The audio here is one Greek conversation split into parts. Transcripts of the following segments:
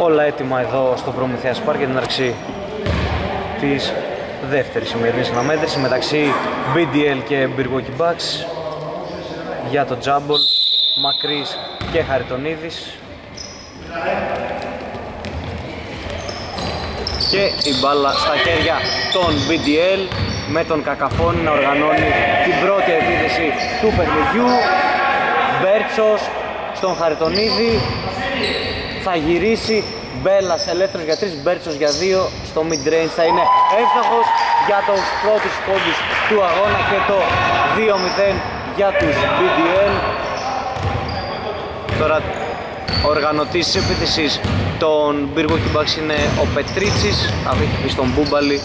όλα έτοιμα εδώ στο Προμηθέας Πάρκ για την αρχή της δεύτερης σημερινής αναμέτρησης μεταξύ BDL και Μπυργόκι Bucks. Για το Τζάμπολ, Μακρύς και Χαριτονίδης. Και η μπάλα στα χέρια των BDL με τον Κακαφώνη να οργανώνει την πρώτη επίθεση του παιχνιδιού. Μπέρτσος στον Χαριτονίδη θα γυρίσει Μπέλας ελεύθερος για 3, Μπέρτσος για 2 στο mid range θα είναι εύστοχος για τους πρώτους πόντους του αγώνα και το 2-0 για τους BDL τώρα ο οργανωτής της επίθεσης των Μπύργο Κιμπάξ είναι ο Πετρίτσης αφήθηκε στον Μπούμπαλη.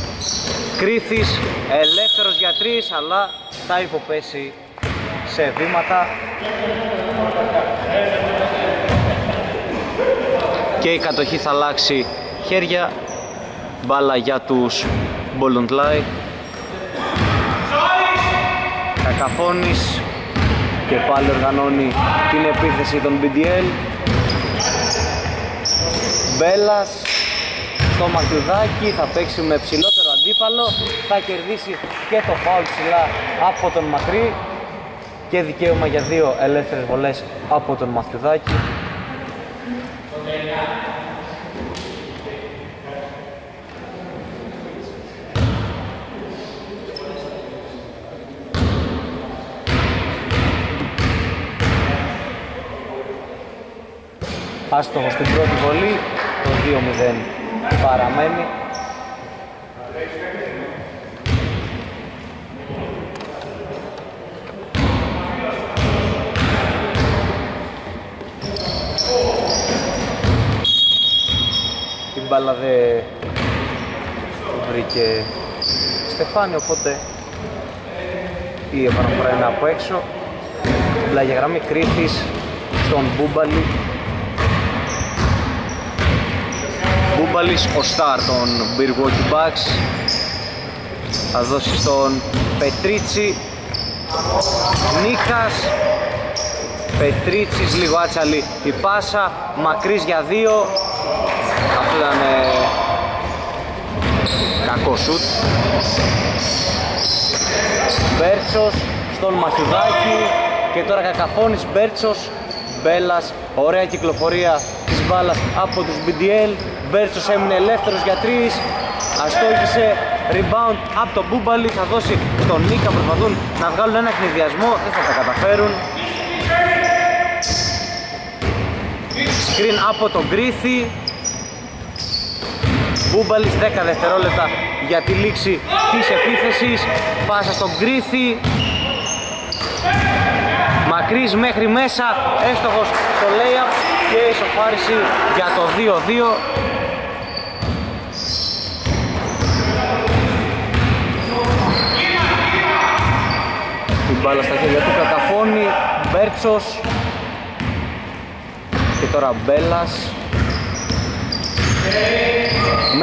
Κρίθης ελεύθερος για 3 αλλά θα υποπέσει σε βήματα και η κατοχή θα αλλάξει χέρια μπάλα για τους Μπολοντλάι. Κακαφώνης και πάλι οργανώνει την επίθεση των BDL Μπέλας στο Μακιουδάκι θα παίξει με ψηλότερο αντίπαλο θα κερδίσει και το φάουλ ψηλά από τον Μακρύ και δικαίωμα για δύο ελεύθερες βολές από τον Μαθιουδάκη Άστοχος στην πρώτη βολή, το 2-0 παραμένει. Μπάλα δεν βρήκε Στεφάνη, οπότε η επαναφορά είναι από έξω. Πλάγια γραμμή Κρήφης στον Μπούμπαλη. Μπούμπαλης, ο Σταρ των Milwaukee Bucks. Θα δώσει στον Πετρίτσι. Νίκας. Πετρίτσις λίγο άτσαλη η πάσα. Μακρύς για δύο αυτό ήταν ε, κακό σουτ. Μπέρτσος στον Μαθιουδάκη και τώρα κακαφώνης Μπέρτσος. Μπέλας, ωραία κυκλοφορία της μπάλας από τους BDL Μπέρτσος έμεινε ελεύθερος για τρεις. Αστόχησε rebound από τον Μπούμπαλι θα δώσει στον Νίκα. Προσπαθούν να βγάλουν ένα χνηδιασμό δεν θα τα καταφέρουν. Screen από τον Γκρίθι Μπούμπαλης 10 δευτερόλεπτα για τη λήξη της επίθεσης. Πάσα στον Γκρίθι Μακρύς μέχρι μέσα. Έστοχος στο layup και ισοφάριση για το 2-2 μπάλα στα χέρια του Καταφώνη, Μπέρτσος. Και τώρα Μπέλας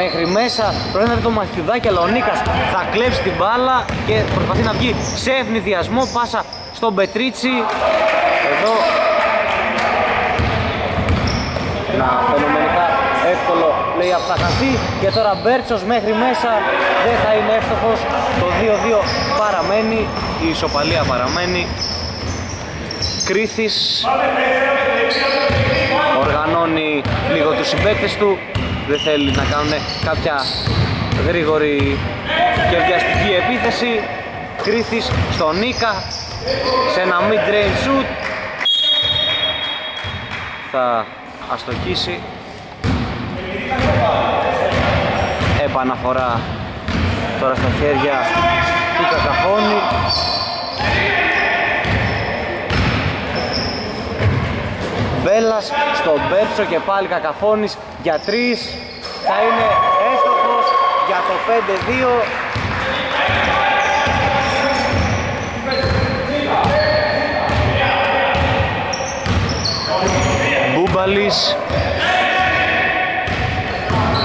μέχρι μέσα προέρχεται το Μαθιουδάκι αλλά ο Νίκας θα κλέψει την μπάλα και προσπαθεί να βγει σε ευνηδιασμό πάσα στον Πετρίτσι. Εδώ. Να φαινομενικά εύκολο λέει από θα χαθεί και τώρα Μπέρτσος μέχρι μέσα. Δεν θα είναι εύστοχος. Το 2-2 παραμένει η ισοπαλία παραμένει. Κρίθης. Οργανώνει λίγο τους συμπαίκτες του δεν θέλει να κάνουν κάποια γρήγορη και βιαστική επίθεση. Κρίθης στον Νίκα σε ένα mid-range shoot. Θα αστοχίσει επαναφορά τώρα στα χέρια του Κακαφώνη Μπέλας στον Μπέρτσο και πάλι Κακαφώνης για τρεις. Θα είναι έστοχος για το 5-2 Μπούμπαλης.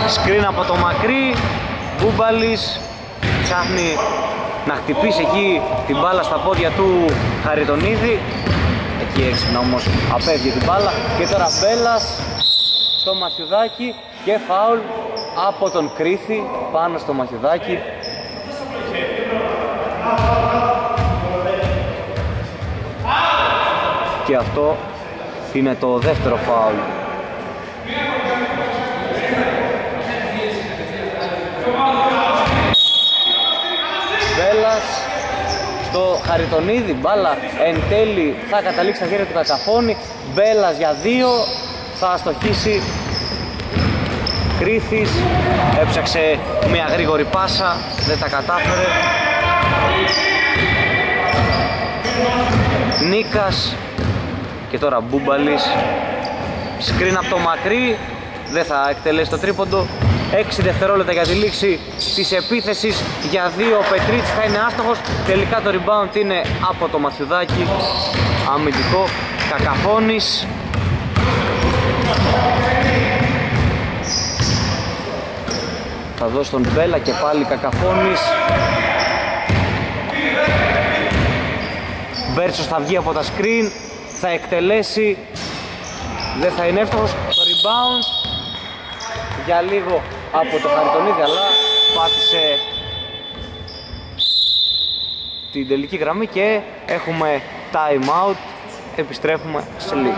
Σκρίν από το μακρύ. Μπούμπαλης. Ψάχνει να χτυπήσει εκεί την μπάλα στα πόδια του Χαριτονίδη εκεί έξυπνα όμως απέφυγε την μπάλα και τώρα Μπέλας στο Μαθιουδάκι και φάουλ από τον Κρίθη πάνω στο Μαθιουδάκι. Και αυτό είναι το δεύτερο φάουλ. Βέλλας στο Χαριτονίδη, μπάλα εν τέλει. Θα καταλήξει στα χέρια του Κακαφώνη. Μπέλας για δύο, θα αστοχίσει. Κρίθης, έψαξε μια γρήγορη πάσα, δεν τα κατάφερε. Νίκας. Και τώρα Μπούμπαλης. Σκριν από το μακρύ. Δεν θα εκτελέσει το τρίποντο 6 δευτερόλεπτα για τη λήξη της επίθεσης για δύο. Ο Πετρίτσι θα είναι άστοχος. Τελικά το rebound είναι από το Μαθιουδάκι αμυντικό Κακαφώνης. Θα δώσει τον Μπέλα και πάλι Κακαφώνης. Μπέρτσος θα βγει από τα screen θα εκτελέσει. Δεν θα είναι εύστοχος. Το rebound για λίγο από το Χαριτονίδη αλλά πάτησε την τελική γραμμή και έχουμε time out. Επιστρέφουμε σε λίγο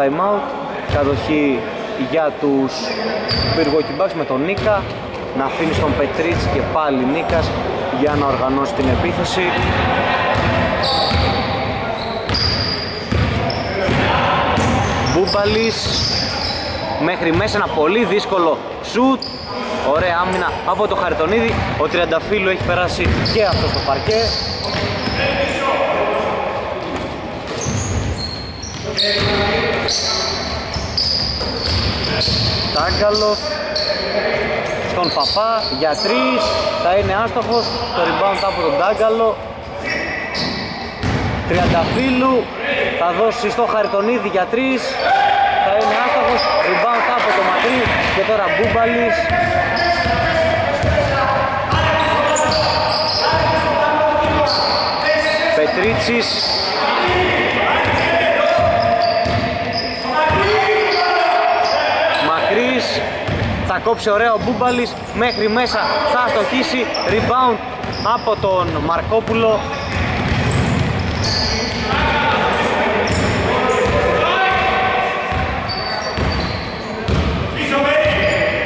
time out κατοχή για τους πυργοκυμπάκς με τον Νίκα να αφήνει στον Πετρίτς και πάλι Νίκας για να οργανώσει την επίθεση. Μπούπαλης μέχρι μέσα ένα πολύ δύσκολο σουτ. Ωραία άμυνα από το Χαρτονίδη ο Τριανταφύλου έχει περάσει και αυτό στο παρκέ Τάγκαλος. Στον Παπά για τρεις θα είναι άστοχος. Το rebound από τον Τάγκαλο. Τριανταφύλου θα δώσει στο Χαριτονίδη για τρεις θα είναι άστοχος. Rebound από το μακρύ και τώρα Μπούμπαλης. Πετρίτσης θα κόψει ωραίο Μπούμπαλης μέχρι μέσα θα στοχίσει rebound από τον Μαρκόπουλο.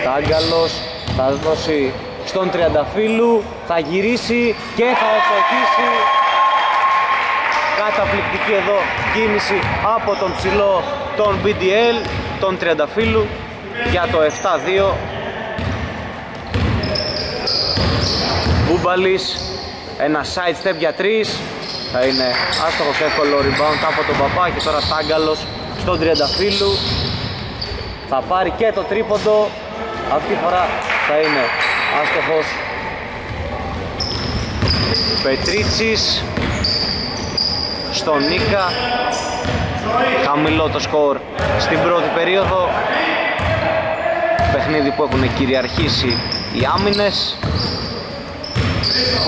Τάγκαλος θα δώσει στον Τριανταφύλου θα γυρίσει και θα οφοκίσει καταπληκτική εδώ κίνηση από τον ψηλό τον BDL τον Τριανταφύλου για το 7-2 Μπούμπαλης ένα side step για 3 θα είναι άστοχος εύκολο rebound από τον Παπά και τώρα Τάγκαλος στον Τριανταφύλου θα πάρει και το τρίποντο. Αυτή τη φορά θα είναι άστοχος. Πετρίτσης στον Νίκα. Χαμηλό το σκορ στην πρώτη περίοδο παιχνίδι που έχουν κυριαρχήσει οι άμυνες.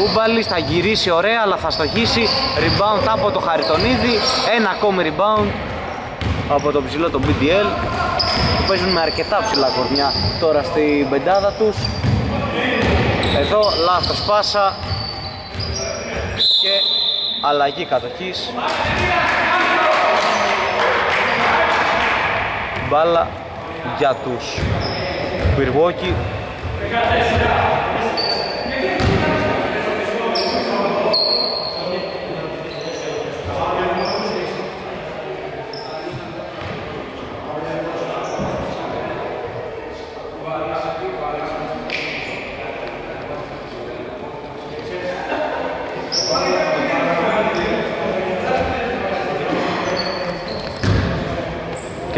Ούμπαλης θα γυρίσει ωραία αλλά θα στοχίσει. Rebound από το Χαριτονίδη. Ένα ακόμη rebound από το ψηλό το BDL που παίζουν με αρκετά ψηλά κορμιά τώρα στην πεντάδα τους. Εδώ λάθος πάσα και αλλαγή κατοχής. Μπάλα για τους Πυργόκη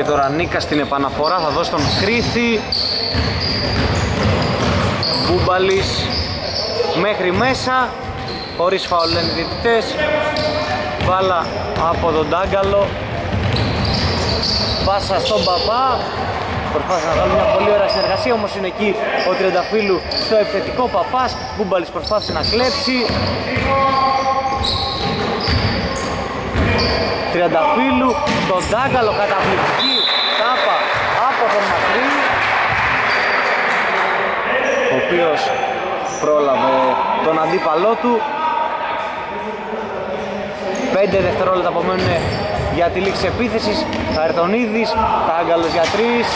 τώρα Νίκα στην επαναφορά. Θα δώσει τον Κρίθη Μπούμπαλης. Μέχρι μέσα. Χωρίς φαουλ λένε διαιτητές. Βάλα από τον Τάγκαλο. Πάσα στον Παπά. Προσπάθησε να βγάλει μια πολύ ωραία συνεργασία όμως είναι εκεί ο Τριανταφύλου στο επιθετικό Παπάς. Μπούμπαλης προσπάθησε να κλέψει. Τριανταφύλου στον Τάγκαλο καταπληκτική οποίος πρόλαβε τον αντίπαλό του. 5 δευτερόλεπτα απομένουν για τη λήξη επίθεσης. Χαριτονίδης, Τάγκαλος για 3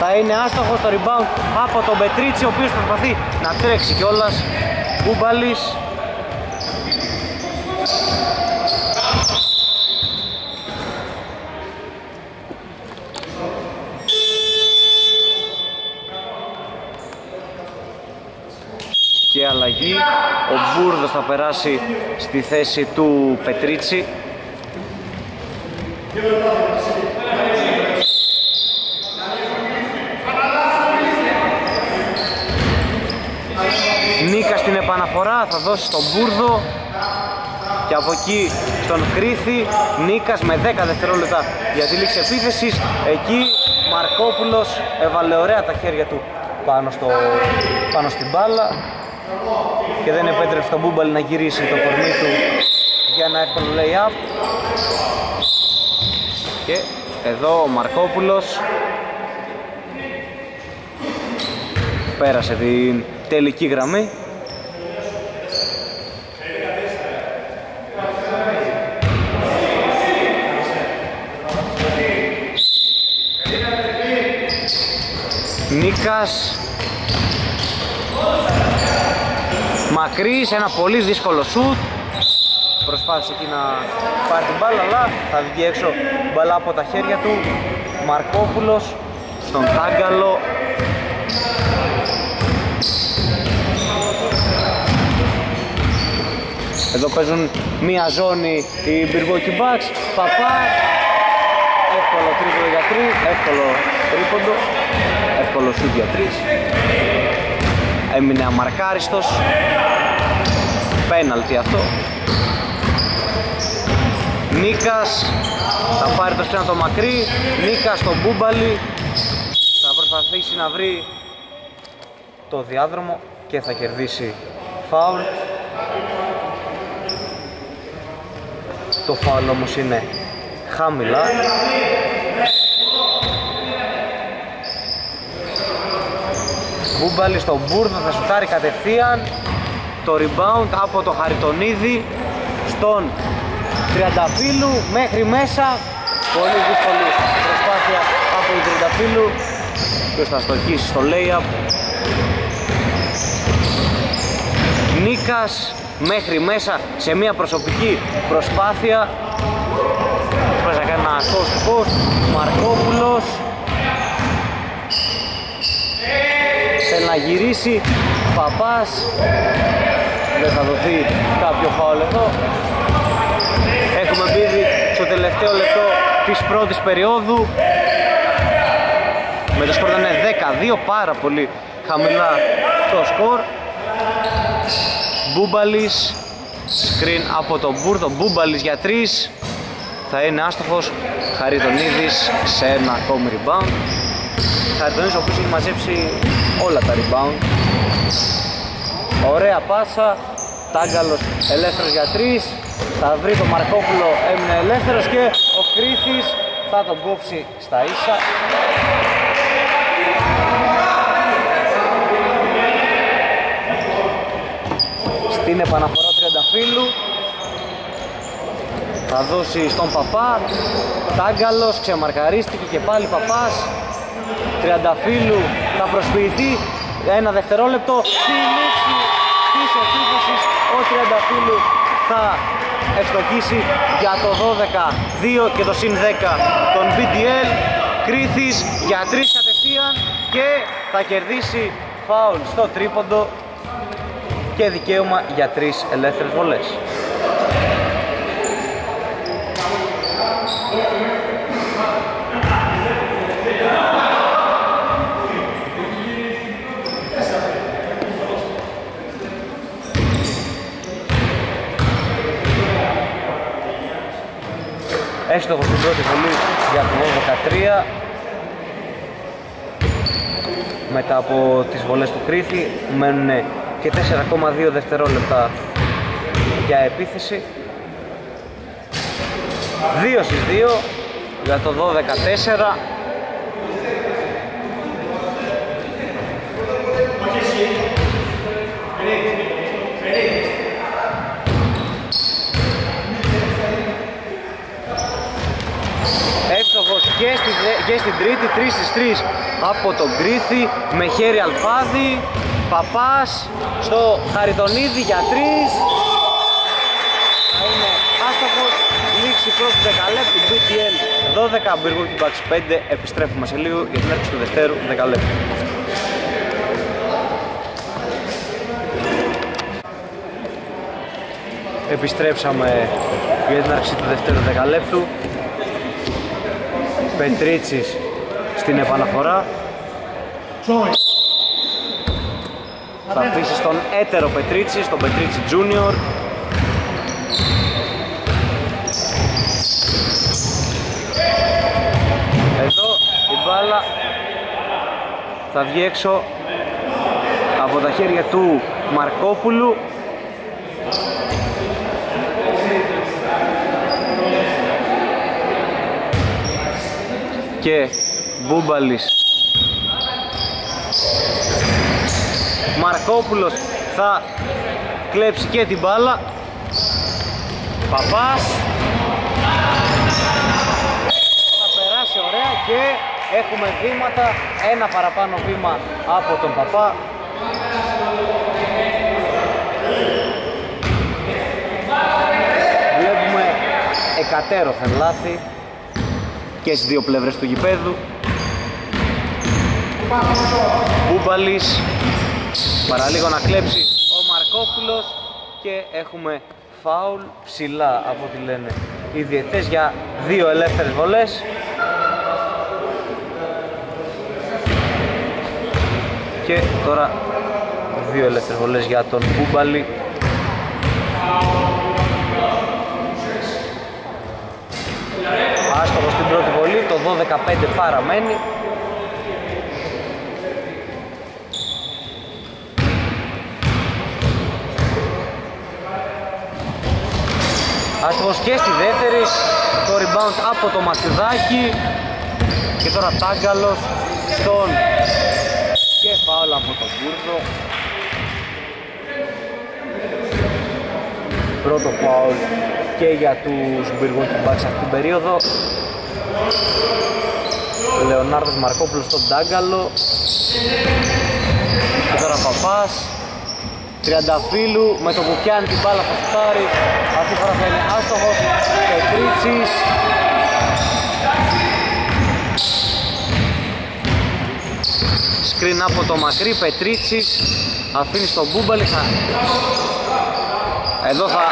θα είναι άστοχος το rebound από τον Πετρίτσι ο οποίος προσπαθεί να τρέξει κιόλας. Μπούμπαλης και αλλαγή. Ο Μπούρδος θα περάσει στη θέση του Πετρίτσι. Νίκα στην επαναφορά θα δώσει στον Μπούρδο. Και από εκεί στον Κρίθη Νίκας με 10 δευτερόλεπτα για τη λήξη επίθεσης. Εκεί Μαρκόπουλος έβαλε ωραία τα χέρια του πάνω, στο, πάνω στην μπάλα και δεν επέτρεψε τον Μπούμπαλ να γυρίσει το κορμί του για ένα εύκολο lay-up. Και εδώ ο Μαρκόπουλος πέρασε την τελική γραμμή. Νίκας Μακρύς, ένα πολύ δύσκολο σουτ. Προσπάθησε εκεί να πάρει την μπάλα αλλά θα βγει έξω μπαλά από τα χέρια του. Μαρκόπουλος στον Τάγκαλο. Εδώ παίζουν μία ζώνη οι Μπυργόκι Bucks. Παπά. Εύκολο τρίποντο για τρί Εύκολο τρίποντο Εύκολο σουτ για τρεις Έμεινε αμαρκάριστος. Πέναλτι αυτό. Νίκας θα πάρει το σκένα το μακρύ. Νίκας στο μπούμπαλι. Θα προσπαθήσει να βρει το διάδρομο και θα κερδίσει φάουλ. Το φάουλ όμως είναι χαμηλά Μπούμπαλι στον Μπούρδο θα σουτάρει κατευθείαν. Το rebound από το Χαριτονίδη στον Τριανταφύλου μέχρι μέσα. Πολύ δύσκολη προσπάθεια από τον Τριανταφύλου ποιος θα στοχίσει στο layup. Νίκας μέχρι μέσα σε μια προσωπική προσπάθεια. Προσπάθησε να κάνει ένα coast to coast Μαρκόπουλος θέλει να γυρίσει. Παπάς. Δεν θα δοθεί κάποιο φάουλ εδώ. Έχουμε μπει στο τελευταίο λεπτό της πρώτης περίοδου. Με το σκορ ήταν 10-2 πάρα πολύ χαμηλά το σκορ. Μπούμπαλης screen από τον Μπούρδο. Μπούμπαλης για 3 θα είναι άστοχος. Χαριτονίδης σε ένα ακόμη rebound. Χαριτονίδης ο οποίος έχει μαζέψει όλα τα rebound. Ωραία πάσα. Τάγκαλος ελεύθερος για 3 θα βρει τον Μαρκόπουλο έμεινε ελεύθερος και ο Κρίθης θα τον κόψει στα ίσα. Στην επαναφορά Τριανταφύλου. Θα δώσει στον Παπά. Τάγκαλος ξεμαρκαρίστηκε και πάλι Παπάς. Τριανταφύλου θα προσποιηθεί. Ένα δευτερόλεπτο. Στη λήξη της επίθεσης ο Τριανταφύλου θα ευστοχίσει για το 12-2 και το συν 10 τον BDL Κρήθης για 3 κατευθείαν και θα κερδίσει φάουλ στο τρίποντο και δικαίωμα για 3 ελεύθερες βολές. Έστοχο στην πρώτη βολή για το 13 μετά από τις βολές του Κρήθη μένουν και 4,2 δευτερόλεπτα για επίθεση. 2 στις 2 για το 12-4 Εύστοχος και, στη, και στην τρίτη, 3 στις 3 από τον Κρίθη με χέρι αλφάδι Παπάς στο Χαριτονίδη για 3 Θα είναι άστοχος, λήξη προς το δεκαλέπτου BTL 12, Μπυργούκι Μπαξ 5 Επιστρέφουμε σε λίγο για την έρξη του δευτέρου δεκαλέπτου Επιστρέψαμε για την άρξη του δευτέρου δεκαλέπτου Πετρίτσης στην επαναφορά. Θα αφήσει στον έτερο Πετρίτσι, στον Πετρίτσι Junior Εδώ η μπάλα θα βγει έξω από τα χέρια του Μαρκόπουλου και Μπούμπαλης. Μαρκόπουλος θα κλέψει και την μπάλα. Παπάς. Θα περάσει ωραία και έχουμε βήματα. Ένα παραπάνω βήμα από τον Παπά. Βλέπουμε εκατέρωθεν λάθη και στις δύο πλευρές του γηπέδου. Μπούμπαλης, παραλίγο να κλέψει ο Μαρκόπουλος και έχουμε φάουλ ψηλά από ό,τι λένε οι διαιτές για δύο ελεύθερες βολές. Και τώρα δύο ελεύθερες βολές για τον Μπούμπαλη. Άστοχος 12-15 παραμένει. Άστοχος και στη δεύτερη, το rebound από το Μασιδάκη και τώρα Τάγκαλος στον και από τον Μπούρδο. Πρώτο φάουλ και για τους Μπυργόκι Μπάξ αυτήν την περίοδο. Λεωνάρδος Μαρκόπουλος στον Ντάγκαλο και τώρα Παπάς. Τριανταφύλου με το που πιάνει την μπάλα θα φτάρει αυτή η φορά θα είναι άστοχος. Πετρίτσης Σκριν από το μακρύ Πετρίτσης. Αφήνει στον Μπούμπαλη θα εδώ θα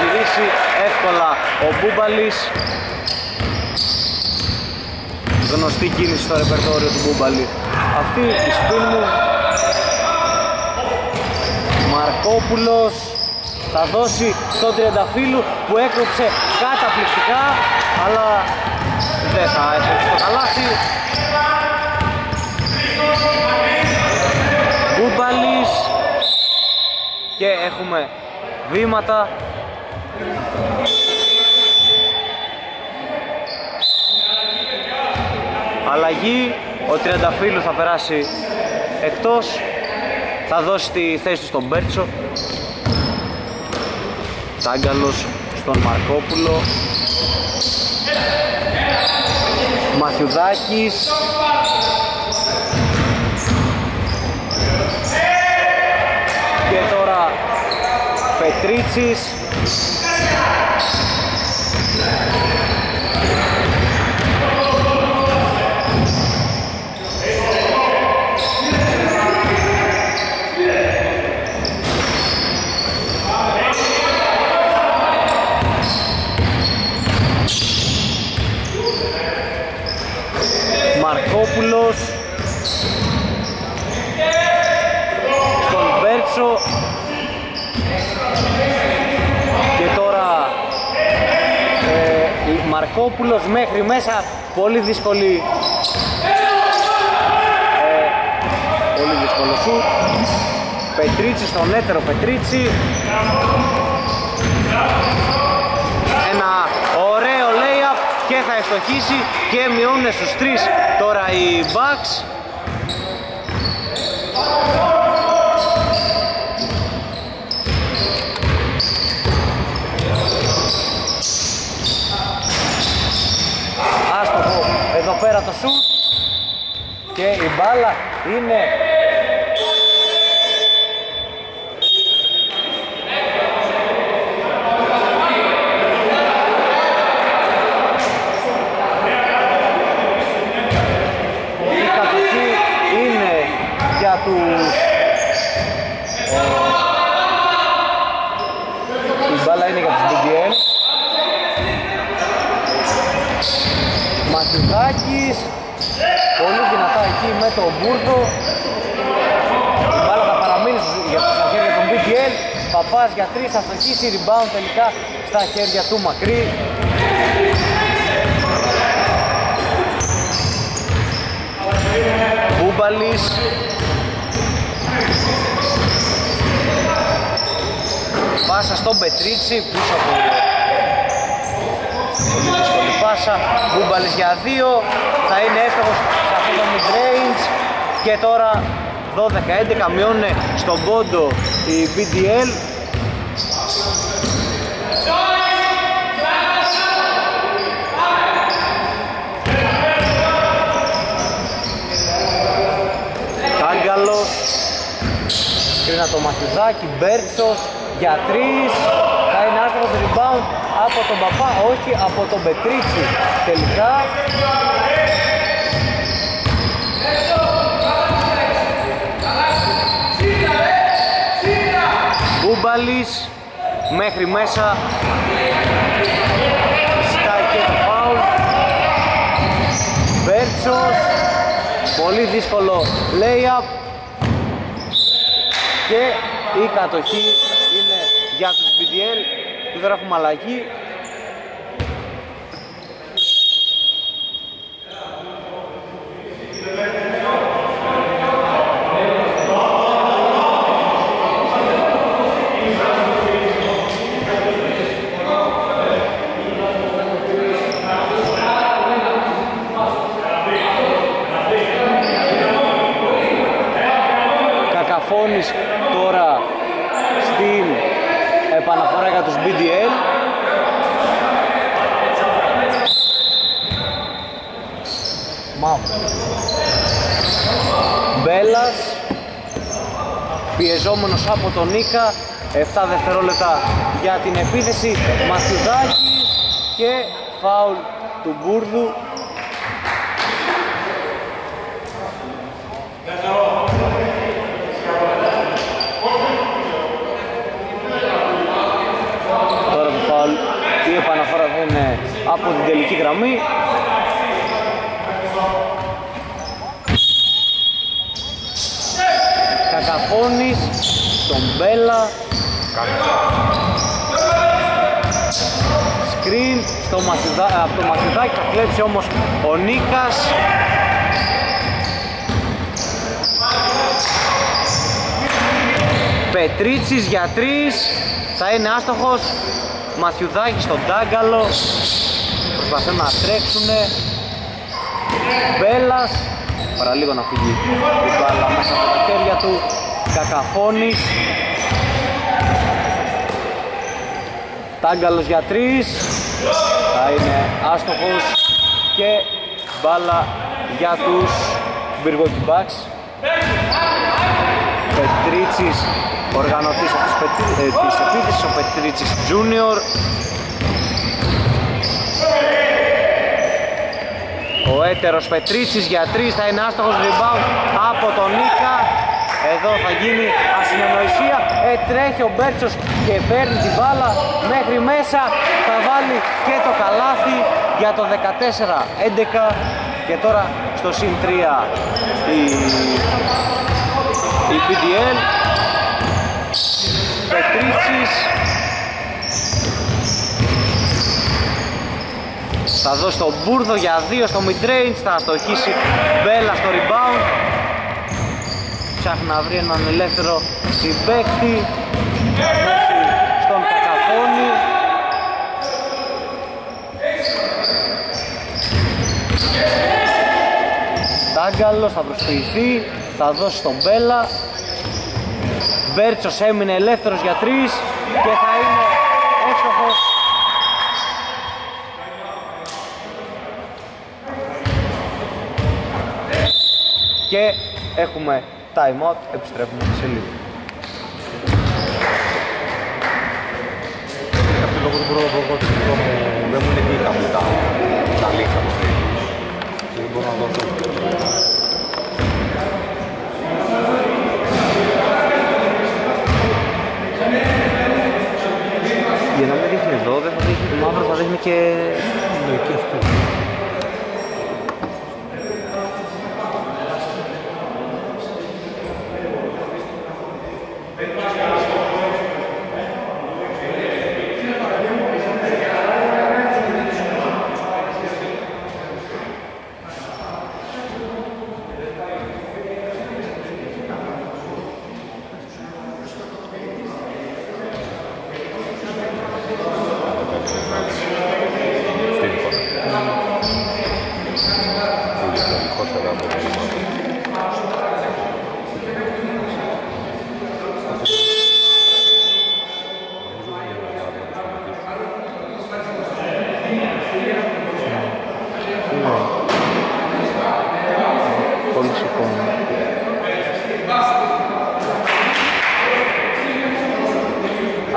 γυρίσει εύκολα ο Μπούμπαλης γνωστή κίνηση στο ρεπερτόριο του Μπούμπαλη. Αυτή η σπίν μου Μαρκόπουλος θα δώσει στον Τριανταφύλου που έκοψε καταπληκτικά αλλά δεν θα έχει το καλάθι. Μπούμπαλης. Και έχουμε βήματα αλλαγή. Ο Τριανταφύλου θα περάσει εκτός. Θα δώσει τη θέση του στον Μπέρτσο. Τάγκαλος στον Μαρκόπουλο. Μαθιουδάκης. Και τώρα Πετρίτσης. Μαρκόπουλος στον Μπέρτσο και τώρα ε, Μαρκόπουλος μέχρι μέσα. Πολύ δύσκολη ε, πολύ δύσκολο σου Πετρίτσι στον έτερο Πετρίτσι ένα ωραίο layup και θα ευστοχίσει και μειώνουν στους τρεις τώρα οι Bucks. Άστοχο εδώ πέρα το σουτ και η μπάλα είναι η κατοχή είναι για τους ε, η μπάλα είναι για τους BDL Μαθηδάκης πολύ δυνατά εκεί με τον Μπούρδο η μπάλα θα παραμείνει στις- για στα χέρια των BDL Παπάς για τρεις θα στοχίσει rebound τελικά στα χέρια του Μακρύ. Μπούμπαλης. Πάσα στον Πετρίτσι πίσω από Πολύ δύσκολη πάσα. Μπούμπαλης για δύο. Θα είναι εύστοχος σε αυτό το mid-range Και τώρα 12-11 μειώνουν στον πόντο η BDL Κάγκαλος Κρίνα το Μαθηδάκι, Μπέρτσος για τρεις Θα είναι άστοχος rebound από τον Παπά, όχι από τον Πετρίτσι. Τελικά Μπούμπαλης μέχρι μέσα. Σκάει και το φάουλ. Μπέρτσος Πολύ δύσκολο layup. Και η κατοχή είναι για τους BDL και τώρα έχουμε αλλαγή Κακαφώνης τώρα στην επαναφορά για τους BDL Μαύρο Μπέλας. Πιεζόμενος από τον Νίκα. 7 δευτερόλεπτα για την επίθεση. Μαθιουδάκης και φάουλ του Μπούρδου Τώρα το φάουλ η επαναφορά θα είναι από την τελική γραμμή Κακαφώνης στον Μπέλα Σκριν στο Μαθηδά, από το Μαθηδάκι θα κλέψει όμως ο Νίκας. Πετρίτσης για τρεις. Θα είναι άστοχος. Μαθιουδάκης στον Τάγκαλο. Προσπαθούν να τρέξουνε. Μπέλας. Παραλίγο να φύγει η μπάλα μέσα από τα χέρια του. Κακαφώνης. Τάγκαλος για τρεις θα είναι άστοχος και μπάλα για τους Μπυργόκι Μπαξ Πετρίτσης οργανωτής της, ε, της επίθεσης ο Πετρίτσης Junior Ο έτερος Πετρίτσης για τρεις θα είναι άστοχος rebound από τον Νίκα. Εδώ θα γίνει ασυνεννοησία. Ε, τρέχει ο Μπέρτσος και παίρνει την μπάλα. Μέχρι μέσα θα βάλει και το καλάθι για το 14-11 και τώρα στο συν 3 η, η PDL Πετρίτσης. Θα δώσει τον Μπούρδο για 2 στο mid-range θα αστοχίσει Μπέλα στο rebound. Ψάχνει να βρει έναν ελεύθερο συμπέκτη στον Κακαφώνη Τάγκαλος θα προσποιηθεί θα δώσει στον Μπέλα Μπέρτσος έμεινε ελεύθερος για τρεις και θα είναι εύστοχος και έχουμε time out, επιστρέφουμε σε λίγο. Κάποιο λόγο δεν μπορώ να δω ότι δεν μου είναι δίκα μου τα, τα λίχα μου. Δεν μπορώ να δω Για να μην δείχνει εδώ, δεν θα δείχνει το μαύρος, θα δείχνει και... Ναι, και αυτό. Στην εικόνα. Πολύ καλικός, αλλά από το μάτι. Νομίζω δεν είναι να το σταματήσω. Πολύ σηκώνει.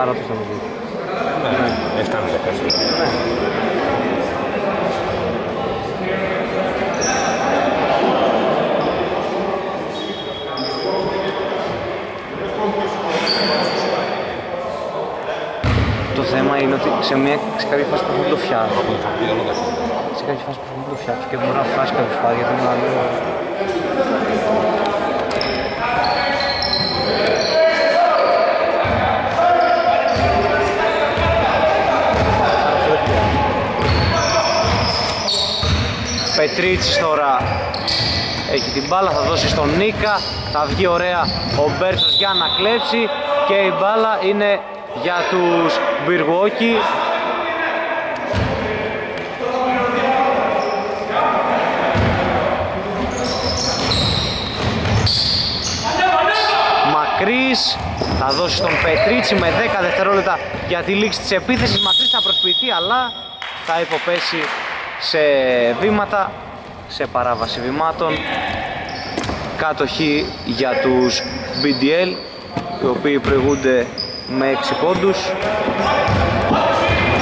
Άρα το σταματήσει. Ναι, έχει κάνει 14. Το θέμα είναι ότι σε, μια, σε κάποια φάση πρέπει να το φτιάξω. Από το χαρτί όλο τα χέρια. Σε κάποια φάση πρέπει να το φτιάξω και μπορεί να φτάσει κάποια φάση γιατί είναι άλλο. Πετρίτσης τώρα έχει την μπάλα, θα δώσει στον Νίκα, θα βγει ωραία ο Μπέρσος για να κλέψει και η μπάλα είναι για τους Μπυργουόκι. Μακρύς θα δώσει στον Πετρίτσι με 10 δευτερόλεπτα για τη λήξη της επίθεσης. Μακρύς θα προσποιηθεί αλλά θα υποπέσει σε βήματα, σε παράβαση βημάτων. Κάτοχη για τους BDL οι οποίοι προηγούνται με 6 πόντους.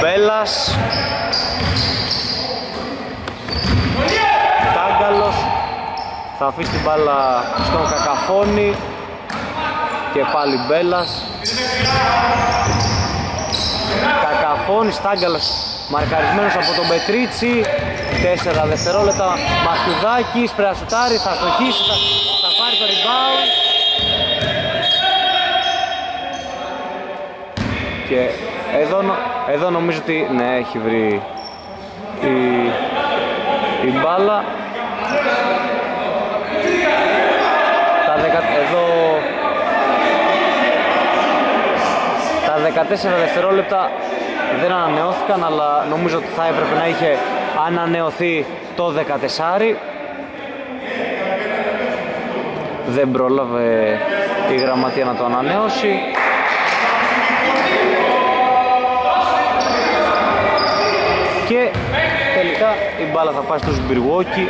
Μπέλας. Τάγκαλος. Θα αφήσει την μπάλα στον Κακαφώνη και πάλι Μπέλας. Κακαφώνης, Τάγκαλος μαρκαρισμένος από τον Πετρίτσι 4 δευτερόλεπτα. Μαχιουδάκης πρέπει να σουτάρει, θα στοχίσει, θα, θα πάρει το rebound. Και εδώ, νο- εδώ νομίζω ότι ναι έχει βρει η, η μπάλα. Τα δεκα, εδώ τα 14 δευτερόλεπτα δεν ανανεώθηκαν αλλά νομίζω ότι θα έπρεπε να είχε ανανεωθεί το 14 δεν πρόλαβε η γραμματεία να το ανανεώσει. Και τελικά η μπάλα θα πάει στους Μπυργόκι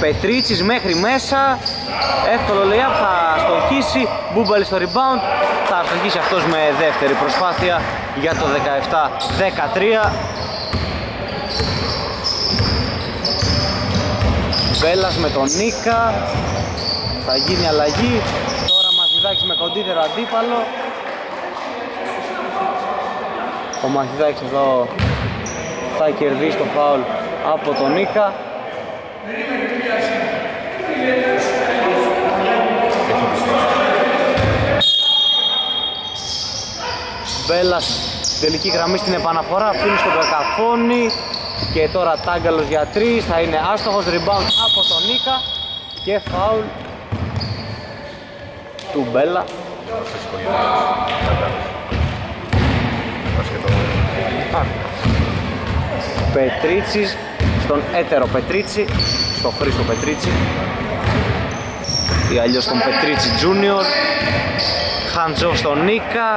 Πετρίτσις μέχρι μέσα εύκολο λέει θα στοχίσει Μπούμπαλη στο rebound. Θα στοχίσει αυτός με δεύτερη προσπάθεια για το 17-13 Βέλλας με τον Νίκα. Θα γίνει αλλαγή. Τώρα Μαθηδάκης με κοντύτερο αντίπαλο. Ο Μαθηδάκης εδώ θα κερδίσει το φάουλ από τον Νίκα Μπέλας τελική γραμμή στην επαναφορά αφήνει στον Κακαφώνη και τώρα Τάγκαλος για τρεις θα είναι άστοχος rebound από τον Νίκα. Και φάουλ του Μπέλα. Πετρίτσης στον έτερο Πετρίτσι στο Χρήστο Πετρίτσι. Ή αλλιώς τον Πετρίτσι Junior Χαντζό στον Νίκα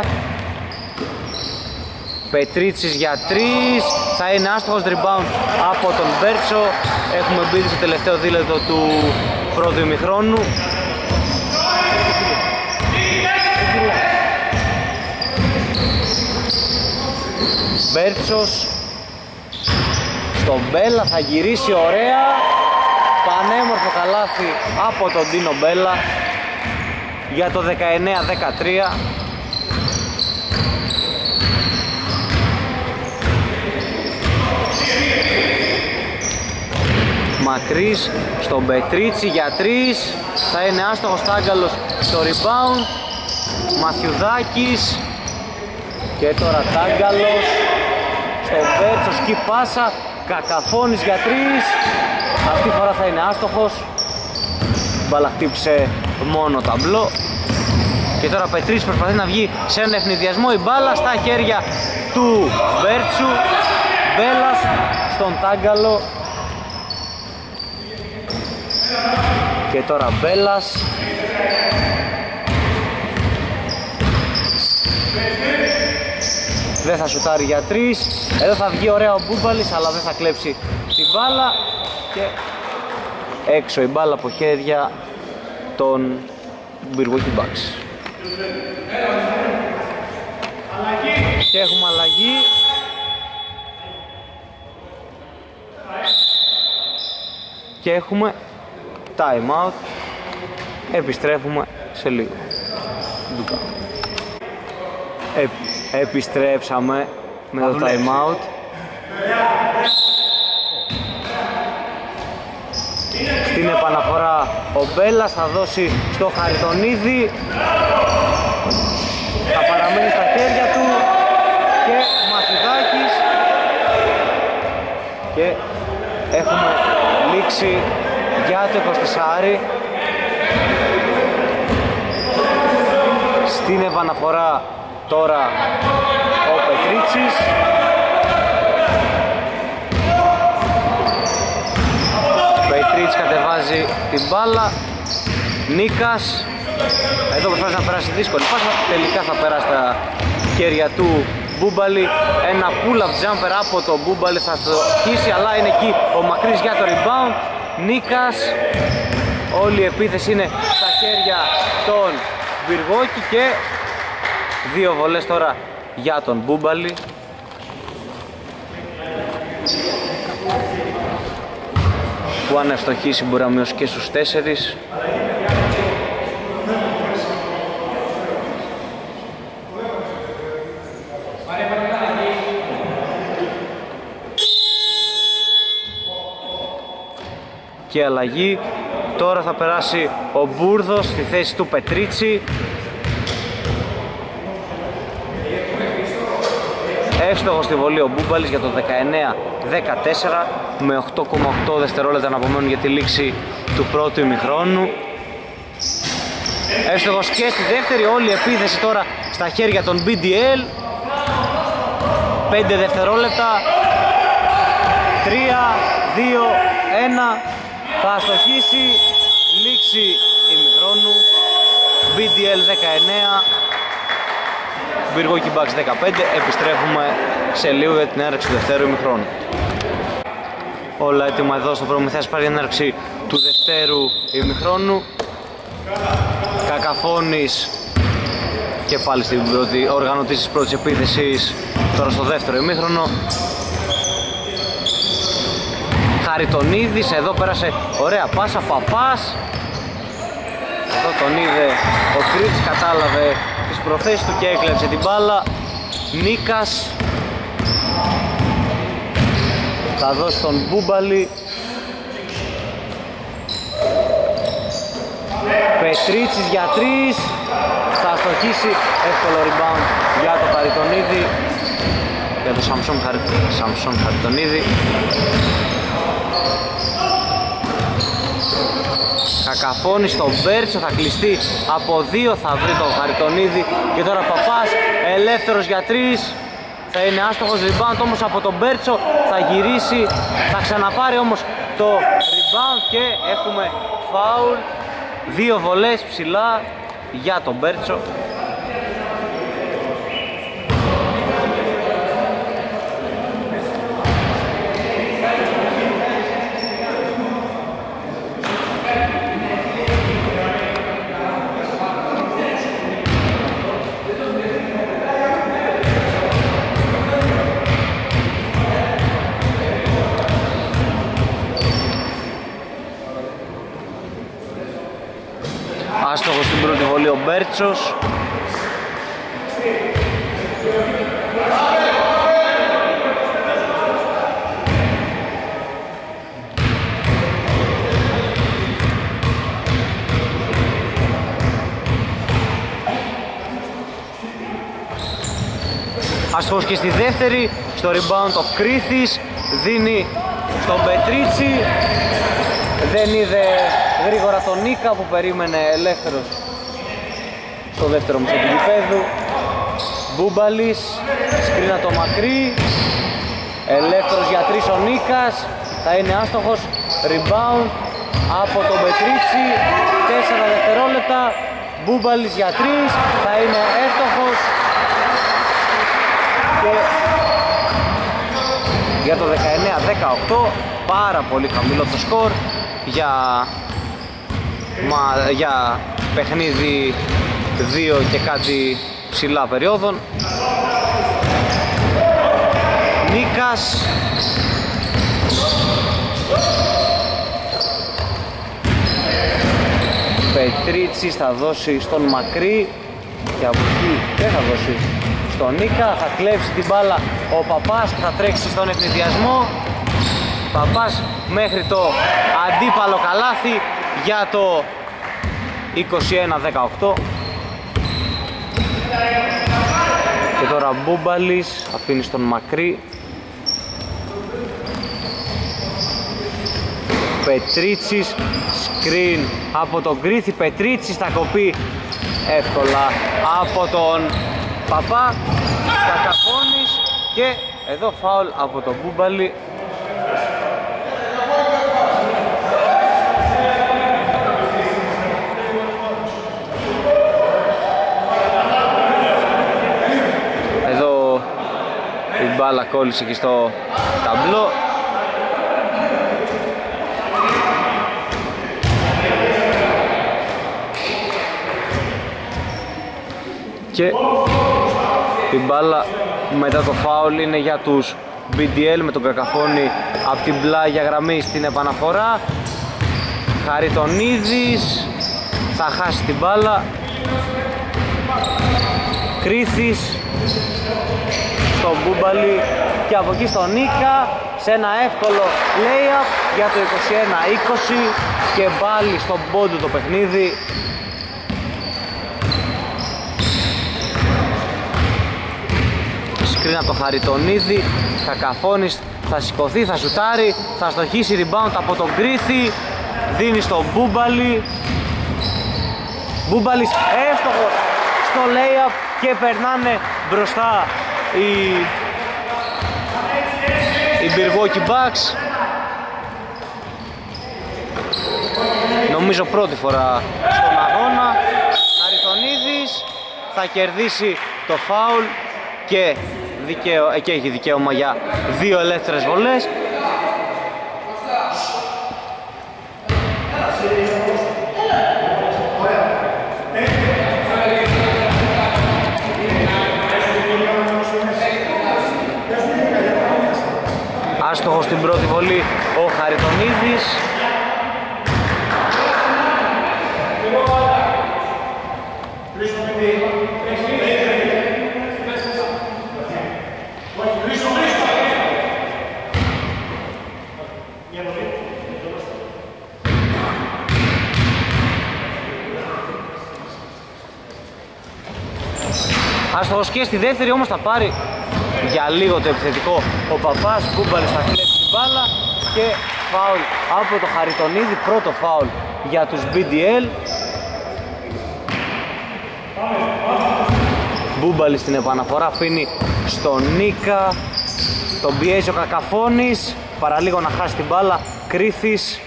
Πετρίτσης για τρεις. Θα είναι άστοχος rebound από τον Μπέρτσο. Έχουμε μπει στο τελευταίο δίλεπτο του πρώτου ημιχρόνου. Μπέρτσος. Στον Μπέλα θα γυρίσει ωραία. Πανέμορφο καλάθι από τον Τίνο Μπέλα. Για το 19-13 Μακρύς στον Πετρίτσι για τρεις θα είναι άστοχος Τάγκαλος στο rebound. Μαθιουδάκης. Και τώρα Τάγκαλος στον Μπέρτσο σκι πάσα. Κακαφώνης για τρεις αυτή τη φορά θα είναι άστοχος. Μπάλα χτύπησε μόνο ταμπλό. Και τώρα Πετρίς προσπαθεί να βγει σε ένα ευνηδιασμό. Η μπάλα στα χέρια του Μπέρτσου. Μπέλας στον Τάγκαλο και τώρα Μπέλας. Δεν θα σουτάρει για τρεις. Εδώ θα βγει ωραία ο Μπούμπαλης αλλά δεν θα κλέψει την μπάλα. Και έξω η μπάλα από χέρια των Milwaukee Bucks. Και έχουμε αλλαγή. Και έχουμε time out επιστρέφουμε σε λίγο. Ε, επιστρέψαμε με το time out. Στην επαναφορά ο Μπέλας θα δώσει στο Χαριτονίδη. Θα παραμένει στα χέρια του και Μαθηδάκης. Και έχουμε λήξει για το 24 στην επαναφορά τώρα ο Πετρίτσης. Πετρίτσης κατεβάζει την μπάλα. Νίκας. Εδώ προσπάθησε να περάσει δύσκολη πάσα τελικά θα περάσει τα χέρια του Μπούμπαλη. Ένα pull-up jumper από το Μπούμπαλη θα το χύσει αλλά είναι εκεί ο Μακρύς για το rebound Νίκας. Όλη η επίθεση είναι στα χέρια των Μπυργόκη και δύο βολές τώρα για τον Μπούμπαλη. Που αν ευστοχίσει μπορεί να μειώσει και στους τέσσερις και αλλαγή. Τώρα θα περάσει ο Μπούρδος στη θέση του Πετρίτσι. Εύστοχο στη βολή ο Μπούμπαλης για το 19-14 με 8,8 δευτερόλεπτα να απομένουν για τη λήξη του πρώτου ημιχρόνου. Εύστοχος και στη δεύτερη, όλη η επίθεση τώρα στα χέρια των BDL. 5 δευτερόλεπτα. 3, 2, 1. Θα αστοχίσει. Λήξη ημιχρόνου. BDL 19. Μπυργόκι Bucks 15. Επιστρέφουμε σε λίγο για την έναρξη του δευτέρου ημιχρόνου. Όλα έτοιμα εδώ στο Προμηθέας πάρει έναρξη του δευτέρου ημιχρόνου. Κακαφώνης και πάλι στην πρώτη οργανωτής της πρώτης επίθεσης τώρα στο δεύτερο ημίχρονο Χαριτονίδης εδώ πέρασε. Ωραία πάσα Παπάς εδώ τον είδε ο Κρίτς κατάλαβε τις προθέσεις του και έκλεψε την μπάλα. Νίκας. Θα δώσει τον Μπούμπαλη. Πετρίτσης για τρεις. Θα αστοχίσει εύκολο rebound για το Χαριτονίδη. Για το Σαμσόν, Χαρι... Σαμσόν Χαριτονίδη Κακαφώνει στον Μπέρτσο θα κλειστεί από δύο θα βρει τον Χαριτονίδη και τώρα Παπάς ελεύθερος για τρεις θα είναι άστοχος rebound όμως από τον Μπέρτσο θα γυρίσει θα ξαναπάρει όμως το rebound και έχουμε foul Δύο βολές ψηλά για τον Μπέρτσο. Άστοχο στην πρώτη βολή ο Μπέρτσος Άστοχος και στη δεύτερη, στο rebound ο Κρίθης δίνει στον Πετρίτσι. Δεν είδε γρήγορα τον Νίκα που περίμενε ελεύθερος στο δεύτερο μισό του γηπέδου. Μπούμπαλης, σκρίνα το μακρύ. Ελεύθερος για τρεις ο Νίκας. Θα είναι άστοχος. Rebound από τον Πετρίτσι. 4 δευτερόλεπτα. Μπούμπαλης για τρεις. Θα είναι εύστοχος. Και για το 19-18 πάρα πολύ χαμηλό το σκορ για, μα, για παιχνίδι 2 και κάτι ψηλά περίοδων. Νίκας. Πετρίτσης θα δώσει στον Μακρύ. Και από εκεί δεν θα δώσει στον Νίκα. Θα κλέψει την μπάλα ο Παπάς και θα τρέξει στον ευνηδιασμό Παπάς μέχρι το αντίπαλο καλάθι για το 21-18 και τώρα Μπούμπαλης αφήνεις στον Μακρύ. Πετρίτσης σκριν από τον Γκρίθι Πετρίτσης θα κοπεί εύκολα από τον Παπά. Κακαφώνης και εδώ φάουλ από τον Μπούμπαλη μπάλα κόλλησε εκεί στο ταμπλό. Και η μπάλα μετά το φάουλ είναι για τους BDL με τον Κακαφώνη από την πλάγια γραμμή στην επαναφορά. Χαριτονίδης θα χάσει την μπάλα. Κρίθης στον Μπούμπαλη και από εκεί στον Νίκα σε ένα εύκολο lay-up για το 21-20 και πάλι στον πόντο το παιχνίδι. Σκρίνα από το Χαριτονίδη θα καφώνει, θα σηκωθεί, θα σουτάρει θα στοχίσει rebound από τον Γκρίθι δίνει στον Μπούμπαλη Μπούμπαλης έστοχος στο layup και περνάνε μπροστά οι, οι Milwaukee Bucks. Νομίζω πρώτη φορά στον αγώνα. Χαριτονίδης θα κερδίσει το φάουλ και, δικαίω, και έχει δικαίωμα για δύο ελεύθερες βολές Άστοχος στην πρώτη βολή ο Χαριτονίδης. Άστοχος και στη δεύτερη όμως θα πάρει για λίγο το επιθετικό ο Παπάς Κούμπαλης θα κλέψει την μπάλα και φάουλ. Από το Χαριτονίδη πρώτο φάουλ για τους BDL Μπούμπαλη στην επαναφορά αφήνει στον Νίκα. Τον πιέζει ο Κακαφώνης. Παραλίγο να χάσει την μπάλα Κρίθης.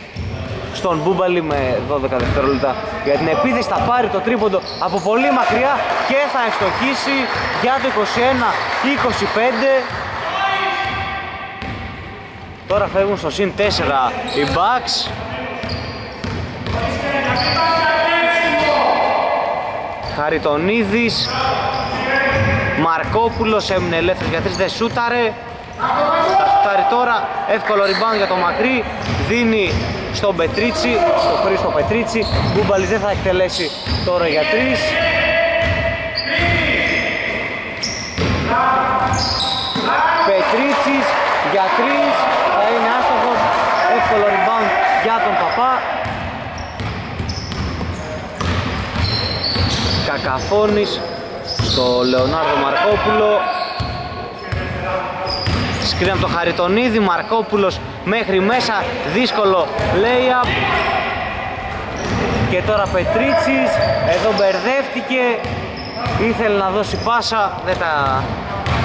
Στον Μπούμπαλη με 12 δευτερόλεπτα για την επίθεση. Θα πάρει το τρίποντο από πολύ μακριά και θα ευστοχίσει για το 21-25 Τώρα φεύγουν στο συν 4 οι Bucks. Χαριτονίδης Μαρκόπουλος έμεινε ελεύθερος για τρεις, δεν σούταρε. Θα σούταρει τώρα, εύκολο rebound για το μακρύ. Δίνει στον Πετρίτσι, στο Χρήστο Πετρίτσι. Μπούμπαλης δεν θα εκτελέσει τώρα για τρεις. Πετρίτσις για τρεις. θα είναι άστοχος. Εύκολο rebound για τον Παπά. Κακαφώνης στο Λεωνάρδο Μαρκόπουλο. Σκρίνει από το Χαριτονίδη, Μαρκόπουλος μέχρι μέσα, δύσκολο lay-up. Και τώρα Πετρίτσης, εδώ μπερδεύτηκε, ήθελε να δώσει πάσα, δεν τα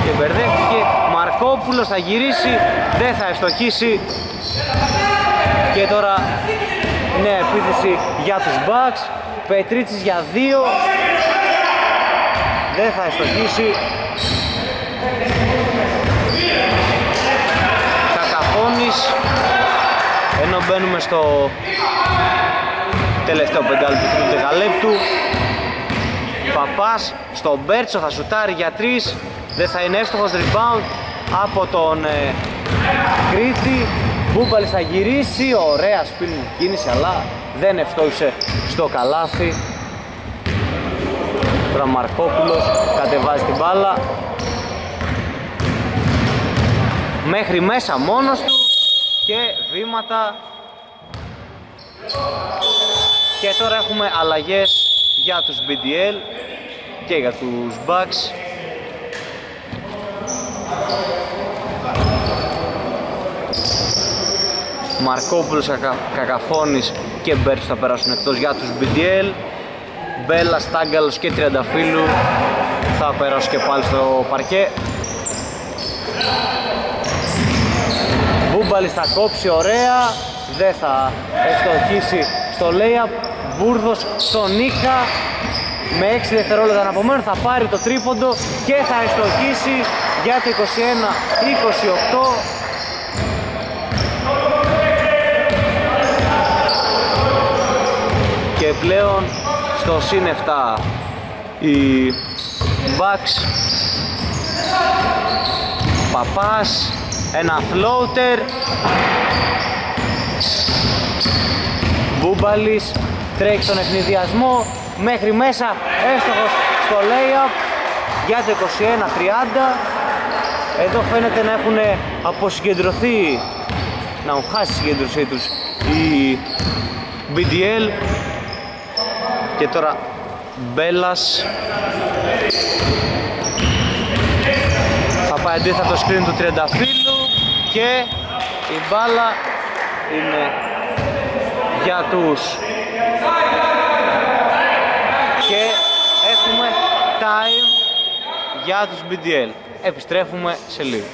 και μπερδεύτηκε, Μαρκόπουλος θα γυρίσει, δεν θα ευστοχίσει. Και τώρα νέα επίθεση για τους Bucks, Πετρίτσης για δύο, δεν θα ευστοχίσει. Κακαφώνης. Ενώ μπαίνουμε στο τελευταίο πεντάλεπτο του δεκαλέπτου. Παπάς στον Μπέρτσο θα σουτάρει για τρεις δεν θα είναι εύστοχος rebound από τον ε, Κρίθη. Μπούμπαλης θα γυρίσει, ωραία σπίτι κίνηση αλλά δεν ευστόχησε στο καλάθι. Τώρα Μαρκόπουλος κατεβάζει την μπάλα. Μέχρι μέσα μόνος του και βήματα. Και τώρα έχουμε αλλαγές για τους BDL και για τους Bucks Μαρκόπουλος, Κακα... Κακαφώνης και Μπέρς θα περάσουν εκτός για τους BDL Μπέλα, Στάγκαλος και Τριανταφύλου θα περάσουν και πάλι στο παρκέ. Μπούμπαλης θα κόψει ωραία. Δεν θα ευστοχίσει στο layup. Μπούρδος στον Νίκα με 6 δευτερόλεπτα να απομένουν θα πάρει το τρίποντο και θα ευστοχίσει για το 21-28 και πλέον στο συν 7 οι Bucks. Παπάς ένα floater. Μπούμπαλης τρέχει στον ευνηδιασμό. Μέχρι μέσα έστοχος στο layup. Για το 21-30 εδώ φαίνεται να έχουν αποσυγκεντρωθεί να έχουν χάσει τη συγκέντρωσή τους οι BDL και τώρα Μπέλας. Θα πάει αντίθετο screen του Τριανταφύλου και η μπάλα είναι για τους για τους BDL. Επιστρέφουμε σε λίγο.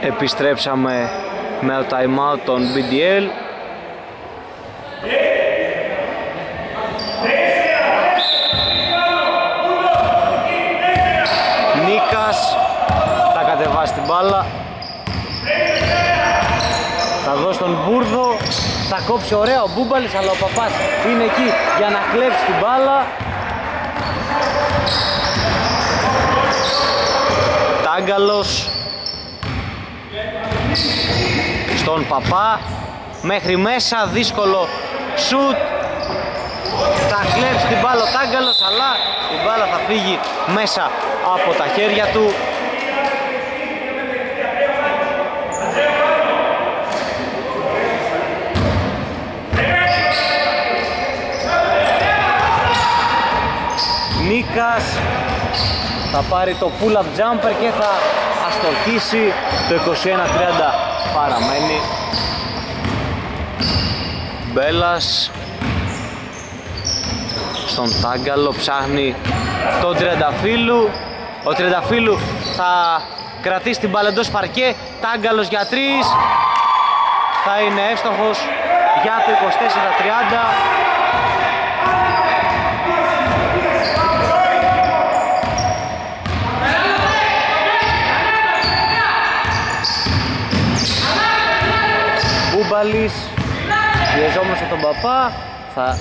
Επιστρέψαμε με το time out των BDL. Νίκας θα κατεβάσει την μπάλα θα δώσει τον Μπούρδο θα κόψει ωραία ο Μπούμπαλης αλλά ο Παπάς είναι εκεί για να κλέψει την μπάλα Τάγκαλος. Στον Παπά. Μέχρι μέσα δύσκολο σουτ. Θα κλέψει την μπάλα ο Τάγκαλος αλλά η μπάλα θα φύγει μέσα από τα χέρια του Νίκας θα πάρει το pull-up jumper και θα αστοχίσει το 21-30 παραμένει Μπέλας. Στον Τάγκαλο ψάχνει τον Τριανταφύλου ο Τριανταφύλου θα κρατήσει την μπάλα εντός παρκέ. Τάγκαλος για τρεις. Θα είναι εύστοχος για το 24-30 Μπούμπαλης πιεζόμαστε τον Παπά. Θα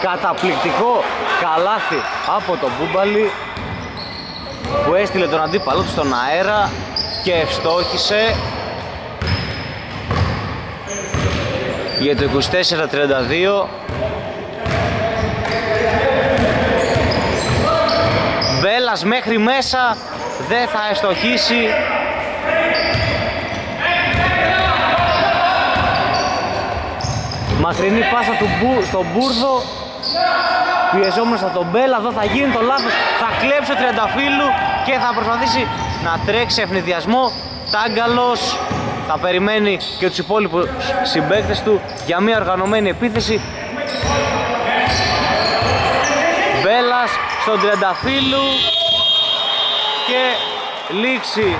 καταπληκτικό καλάθι από τον Μπούμπαλη που έστειλε τον αντίπαλο του στον αέρα και ευστόχησε. Για το 24-32 Μπέλας μέχρι μέσα δεν θα εστοχίσει Μακρινή πάσα του Μπου, στον Μπούρδο Πιεζόμαστε από τον Μπέλα, εδώ θα γίνει το λάθος. Θα κλέψει ο Τριανταφύλου και θα προσπαθήσει να τρέξει ευνηδιασμό. Τάγκαλος. Θα περιμένει και τους υπόλοιπους συμπαίκτες του για μια οργανωμένη επίθεση. Μπέλας στον Τριανταφύλου και λήξη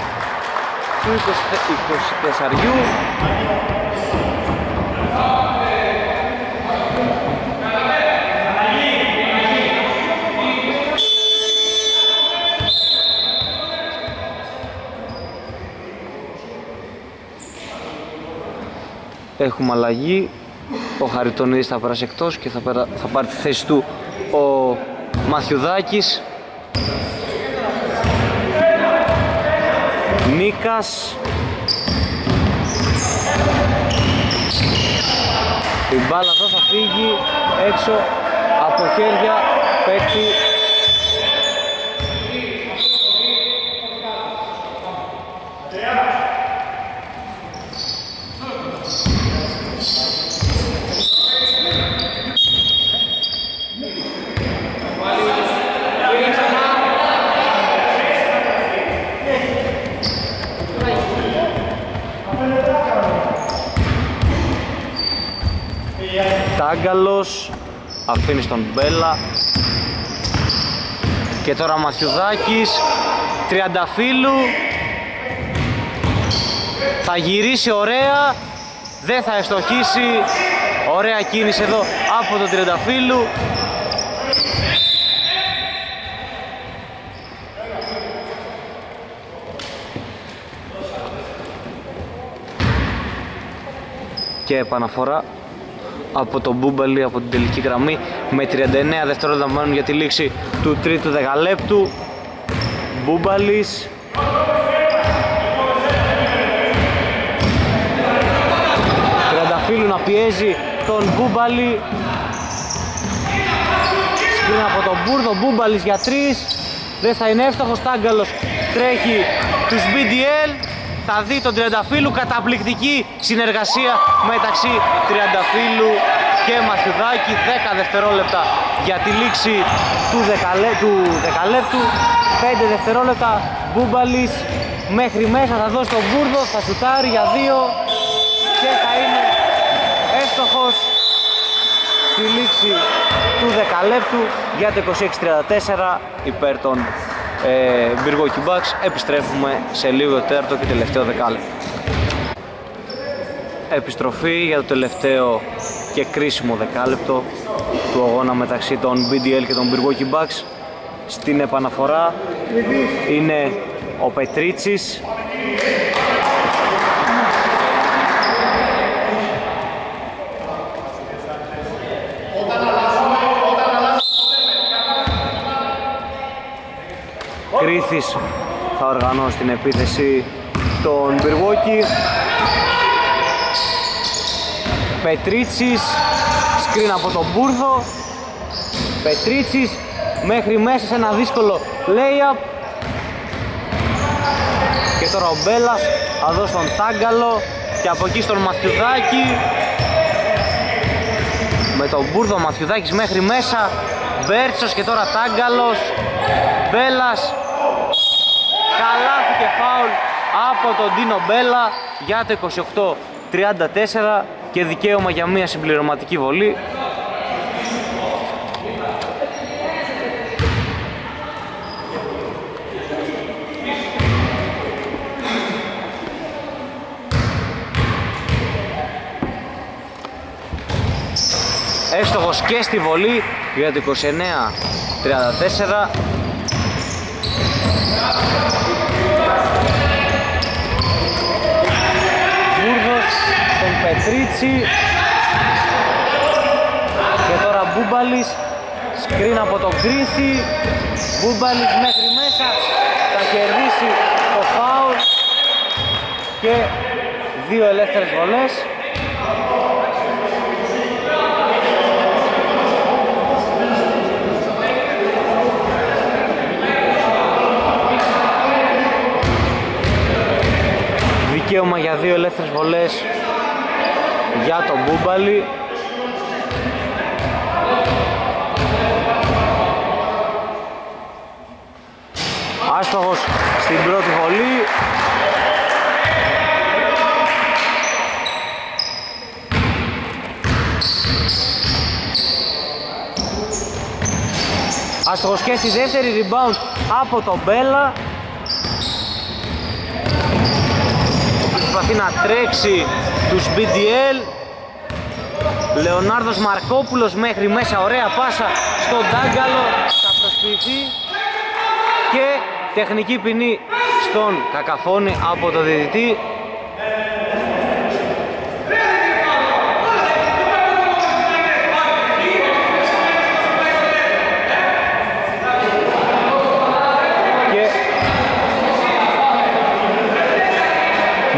του 24 Έχουμε αλλαγή. Ο Χαριτονίδης θα περάσει εκτός και θα, περα... θα πάρει τη θέση του ο Μαθιουδάκης. Νίκας. Η μπάλα εδώ θα φύγει έξω από χέρια παίκτη Τάγκαλος αφήνεις στον Μπέλα. Και τώρα Μαθιουδάκης Τριανταφύλου θα γυρίσει ωραία δεν θα εστοχίσει. Ωραία κίνηση εδώ από τον Τριανταφύλου και επαναφορά από τον Μπούμπαλι από την τελική γραμμή με 39 δευτερόλεπτα μένουν για τη λήξη του τρίτου δεκαλέπτου. Μπούμπαλης. Τριανταφύλου να πιέζει τον Μπούμπαλι Σκριν από τον Μπούρδο, Μπούμπαλης για τρεις. Δεν θα είναι εύστοχος, Τάγκαλος τρέχει τους BDL θα δει τον Τριανταφύλου καταπληκτική συνεργασία μεταξύ Τριανταφύλου και Μαθιουδάκη. 10 δευτερόλεπτα για τη λήξη του, δεκαλέ, του δεκαλέπτου. 5 δευτερόλεπτα Μπούμπαλης. Μέχρι μέσα θα δώσει τον Μπούρδο θα σουτάρει για 2 και θα είναι εύστοχος στη λήξη του δεκαλέπτου. Για το 26-34 υπέρ των ε, Milwaukee Bucks. Επιστρέφουμε σε λίγο τέταρτο και τελευταίο δεκάλεπτο. Επιστροφή για το τελευταίο και κρίσιμο δεκάλεπτο του αγώνα μεταξύ των BDL και των Milwaukee Bucks. Στην επαναφορά είναι ο Πετρίτσης Κρίθης θα οργανώσει την επίθεση των Μπυργόκη Πετρίτσης σκριν από τον Μπούρδο Πετρίτσης μέχρι μέσα σε ένα δύσκολο lay-up. Και τώρα ο Μπέλας θα δώσει τον Τάγκαλο και από εκεί στον Μαθιουδάκη. Με τον Μπούρδο Μαθιουδάκης μέχρι μέσα. Μπέρτσος και τώρα Τάγκαλος. Μπέλας Καλάθι και φάουλ από τον Ντίνο Μπέλα. Για το 28-34 και δικαίωμα για μια συμπληρωματική βολή. Έστοχος και στη βολή για το 29-34 Βούρδος στον Πετρίτσι. Και τώρα Μπούμπαλης. Σκριν από τον Κρίθη Μπούμπαλης μέχρι μέσα. Θα κερδίσει το φάουλ. Και δύο ελεύθερες βολές. Δικαίωμα για δύο ελεύθερες βολές για τον Μπούμπαλη Άστοχος στην πρώτη βολή Άστοχος και στη δεύτερη rebound από τον Μπέλα. Προσπαθεί να τρέξει τους BDL Λεωνάρδος Μαρκόπουλος μέχρι μέσα ωραία πάσα στον Τάγκαλο. Θα προσποιηθεί και τεχνική ποινή στον Κακαφώνη από το διδυτή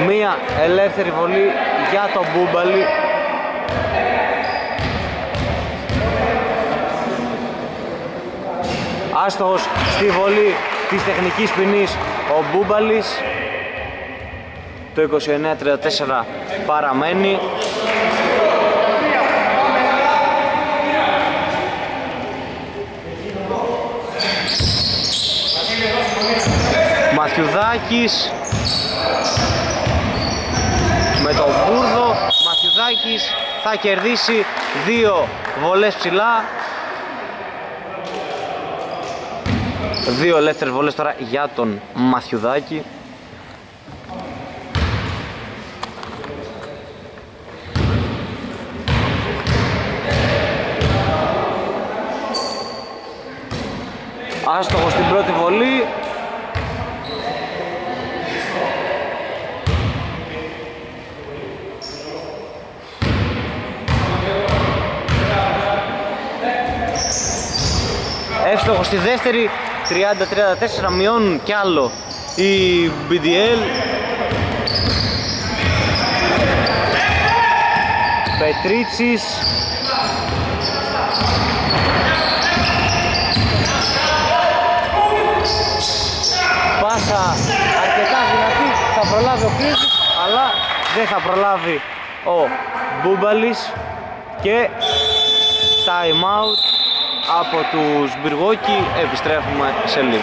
μία ελεύθερη βολή για τον Μπούμπαλη Άστοχος στη βολή της τεχνικής ποινής. Ο Μπούμπαλης το 29-34 παραμένει. Μαθιουδάκης με τον Μπούρδο Μαθιουδάκης θα κερδίσει δύο βολές ψηλά δύο ελεύθερες βολές τώρα για τον Μαθιουδάκη. Άστοχος στην πρώτη βολή. Εύστοχος στη δεύτερη 30-34 μειώνουν κι άλλο η BDL Πετρίτσης. Πάσα αρκετά δυνατή θα προλάβει ο Κρίζης αλλά δεν θα προλάβει ο Μπούμπαλης και time out από τους Μπυργόκη επιστρέφουμε σε λίγο.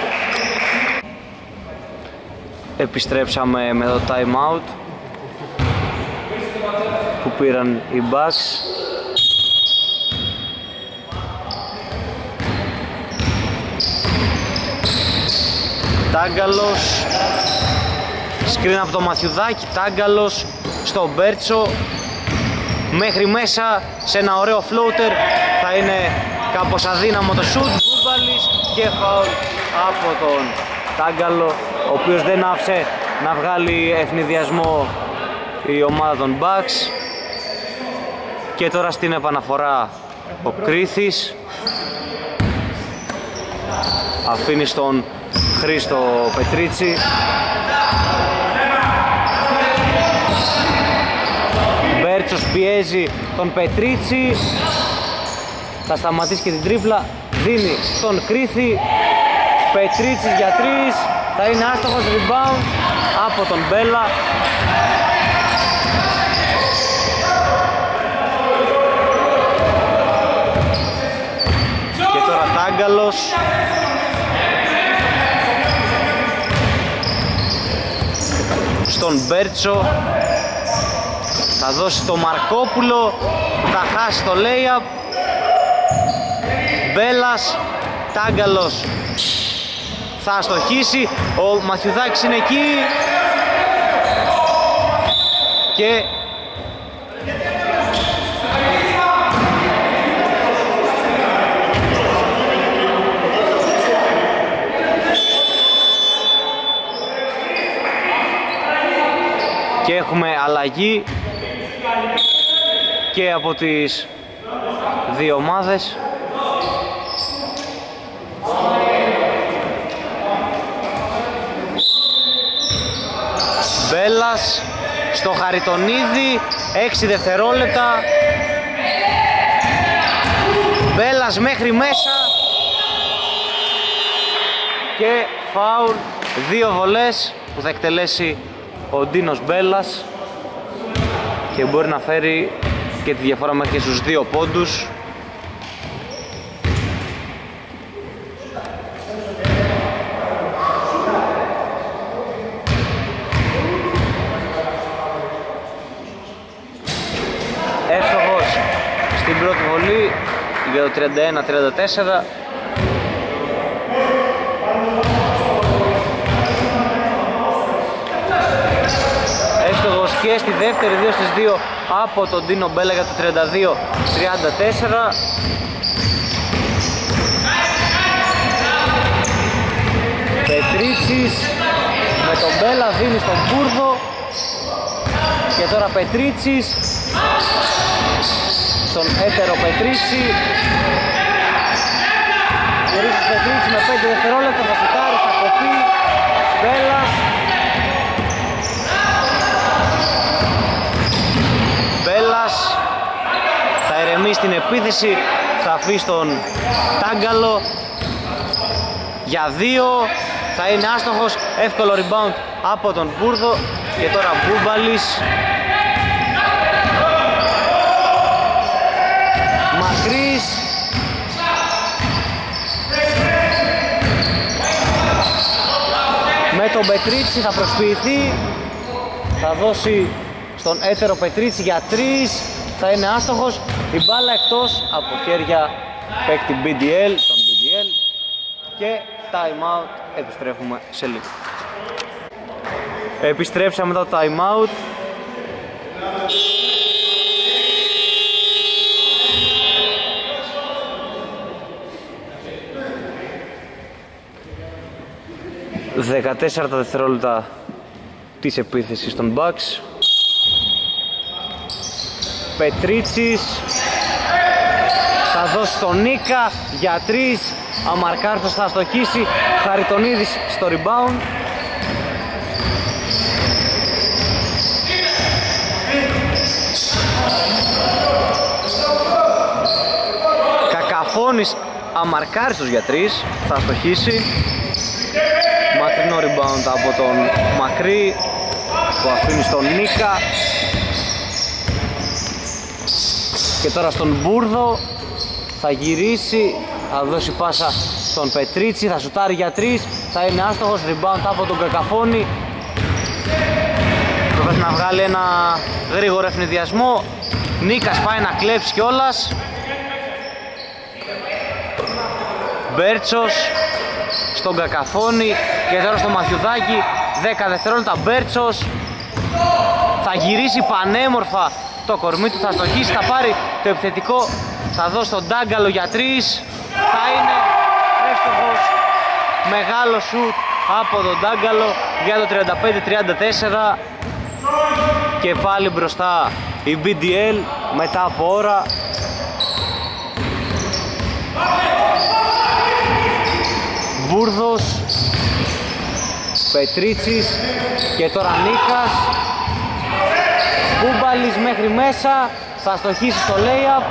Επιστρέψαμε με το time out που πήραν οι Bucks. Τάγκαλος Σκρίν από το Μαθιουδάκι Τάγκαλος στο Μπέρτσο. Μέχρι μέσα σε ένα ωραίο floater θα είναι κάπως αδύναμο το shoot Μπούμπαλης και φαουλ από τον Τάγκαλο ο οποίος δεν άφησε να βγάλει ευνηδιασμό η ομάδα των Bucks. Και τώρα στην επαναφορά ο Κρίθης αφήνει στον Χρήστο Πετρίτσι. Μπέρτσος πιέζει τον Πετρίτσι θα σταματήσει και την τρίπλα. Δίνει τον Κρίθη. Πετρίτσης για τρεις. Θα είναι άστοχος. Rebound από τον Μπέλα. Και τώρα Τάγκαλος. Στον Μπέρτσο. Θα δώσει το Μαρκόπουλο. Θα χάσει το layup Μπέλας Τάγκαλος. Θα αστοχίσει ο Μαθιουδάκης είναι εκεί. Και και έχουμε αλλαγή και από τις δύο ομάδες Μπέλας στο Χαριτονίδη 6 δευτερόλεπτα. Μπέλας μέχρι μέσα. Και φάουλ δύο βολές που θα εκτελέσει ο Ντίνος Μπέλας. Και μπορεί να φέρει και τη διαφορά μέχρι στους δύο πόντους Εύστοχος στην πρώτη βολή για το 31-34 Εύστοχος και στη δεύτερη 2 στις 2 από τον Ντίνο Μπέλα για το 32-34 Πετρίτσης με τον Μπέλα δίνει στον Μπούρδο και τώρα Πετρίτσης στον έτερο Πετρίτσι Γυρίζει Πετρίτσι με 5 δευτερόλεπτα θα σουτάρει, θα κοπεί. Μπέλας. Μπέλας. Θα ηρεμεί στην επίθεση θα αφήσει τον Τάγκαλο για δύο. Θα είναι άστοχος εύκολο rebound από τον Μπούρδο και τώρα Μπούμπαλης Μακρύς με τον Πετρίτσι θα προσποιηθεί. Θα δώσει στον έτερο Πετρίτσι για τρεις. Θα είναι άστοχος. Η μπάλα εκτός από χέρια παίκτη BDL τον BDL και time out. Επιστρέφουμε σε λίγο. Επιστρέψαμε το time out Δεκατέσσερα δευτερόλεπτα της επίθεσης των Bucks. Πετρίτσης θα δώσει τον Νίκα για τρεις. Αμαρκάρθος θα αστοχίσει Χαριτονίδης στο rebound. Κακαφώνης Αμαρκάριστος για τρεις. Θα αστοχίσει Μακρινό rebound από τον Μακρύ που αφήνει στον Νίκα. Και τώρα στον Μπούρδο θα γυρίσει θα δώσει πάσα στον Πετρίτσι θα σουτάρει για τρεις θα είναι άστοχος rebound από τον Κακαφώνη πρέπει να βγάλει ένα γρήγορο ευνηδιασμό. Νίκας πάει να κλέψει κιόλας. Μπέρτσος στον Κακαφώνη και τώρα στο Μαθιουδάκι 10 δευτερόλεπτα Μπέρτσος. Θα γυρίσει πανέμορφα το κορμί του, θα στοχίσει, θα πάρει το επιθετικό θα δώσει τον Ντάγκαλο για τρεις. Θα είναι έστοχος μεγάλος σουτ από τον Ντάγκαλο για το 35-34 και πάλι μπροστά η BDL μετά από ώρα. Μπούρδος Πετρίτσης και τώρα Νίκας. Κούμπαλης μέχρι μέσα θα στοχίσει στο layup.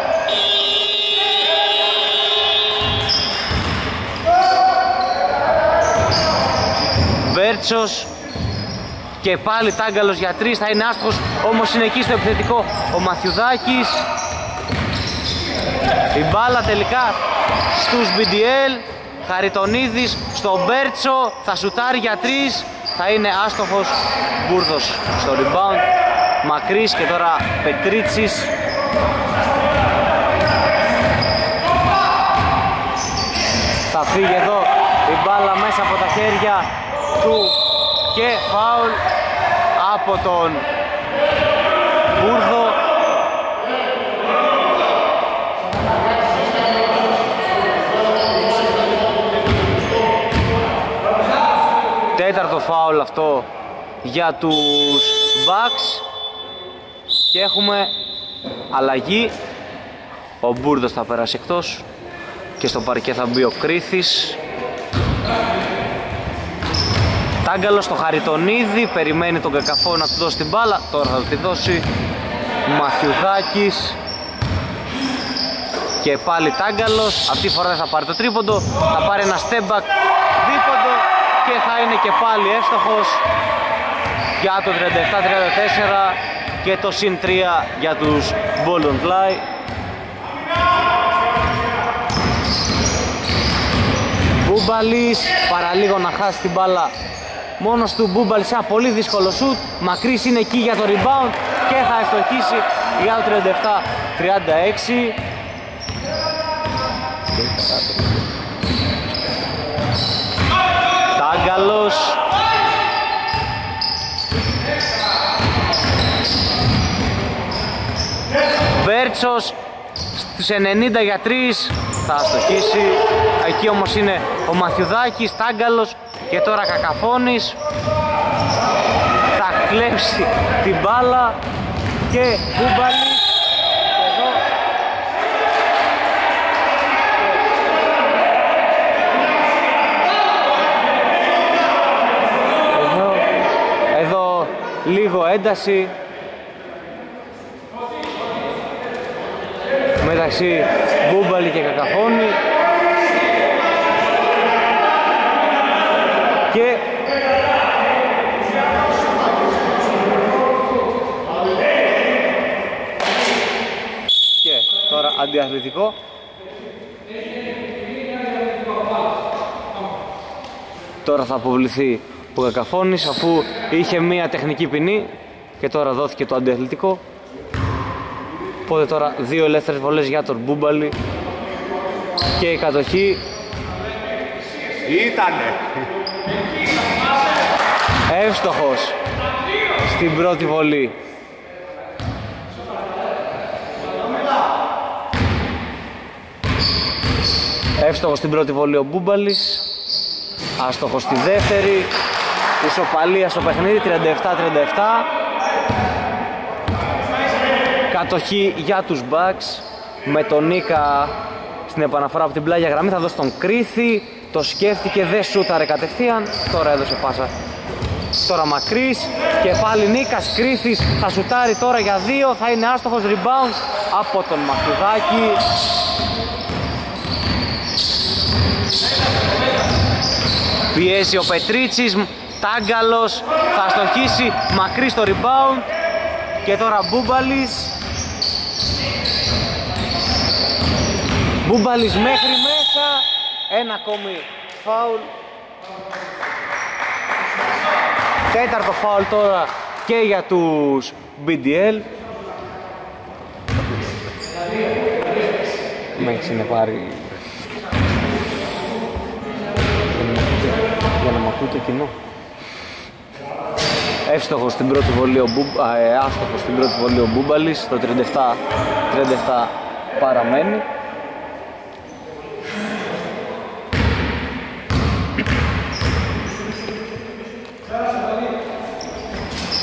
Βέρτσος και πάλι Τάγκαλος για τρεις θα είναι άστοχος όμως είναι εκεί στο επιθετικό ο Μαθιουδάκης. Η μπάλα τελικά στους BDL Χαριτονίδης στον Μπέρτσο θα σουτάρει για τρεις θα είναι άστοχος Μπούρδος στο rebound. Μακρύς και τώρα Πετρίτσης. Θα φύγει εδώ η μπάλα μέσα από τα χέρια του και φάουλ από τον Μπούρδο τέταρτο φάουλ αυτό για τους Bucks. Και έχουμε αλλαγή. Ο Μπούρδος θα περάσει εκτός και στο παρκέ θα μπει ο Κρίθης. Τάγκαλος στο Χαριτονίδη, περιμένει τον Κακαφό να του δώσει την μπάλα, τώρα θα του τη δώσει Μαθιουδάκης. Και πάλι Τάγκαλος, αυτή τη φορά δεν θα πάρει το τρίποντο, θα πάρει ένα step back δίποντο και θα είναι και πάλι εύστοχος για το 37-34 και το συν 3 για τους Bolton Fly. Μπούμπαλης παραλίγο να χάσει την μπάλα μόνος του. Μπούμπαλης ένα πολύ δύσκολο σουτ. Μακρύς είναι εκεί για το rebound και θα ευστοχίσει για το 37-36 Τάγκαλος Μπέρτσος στους 90 για 3 θα στοχίσει. Εκεί όμως είναι ο Μαθιουδάκης, Τάγκαλος και τώρα Κακαφώνης. Θα κλέψει την μπάλα και Κούμπαλης εδώ εδώ εδώ λίγο ένταση. Μεταξύ Μπούμπαλη και Κακαφώνη. Και και τώρα αντιαθλητικό. Τώρα θα αποβληθεί ο Κακαφώνης αφού είχε μία τεχνική ποινή και τώρα δόθηκε το αντιαθλητικό οπότε τώρα δύο ελεύθερες βολές για τον Μπούμπαλη και η κατοχή Ήτανε. Εύστοχος στην πρώτη βολή. Εύστοχος στην πρώτη βολή ο Μπούμπαλης. Άστοχος στη δεύτερη. Ισοπαλία στο παιχνίδι 37-37. Κατοχή για τους Bucks με τον Νίκα στην επαναφορά από την πλάγια γραμμή. Θα δώσει τον Κρίθη το σκέφτηκε, δεν σούταρε κατευθείαν. Τώρα έδωσε πάσα. Τώρα Μακρύς και πάλι Νίκας Κρίθης θα σουτάρει τώρα για δύο. Θα είναι άστοχος rebound από τον Μαχουδάκη πιέζει ο Πετρίτσης Τάγκαλος θα στοχίσει Μακρύς στο rebound. Και τώρα Μπούμπαλης. Μπούμπαλης μέχρι μέσα. Ένα ακόμη φάουλ. Τέταρτο φάουλ τώρα και για τους BDL με έχεις πάρει. Για να μου Ούτε κοινό. Εύστοχος στην πρώτη βολή ο Μπου... Α, ε, άστοχος στην πρώτη βολή ο Μπούμπαλης, το 37, 37 παραμένει.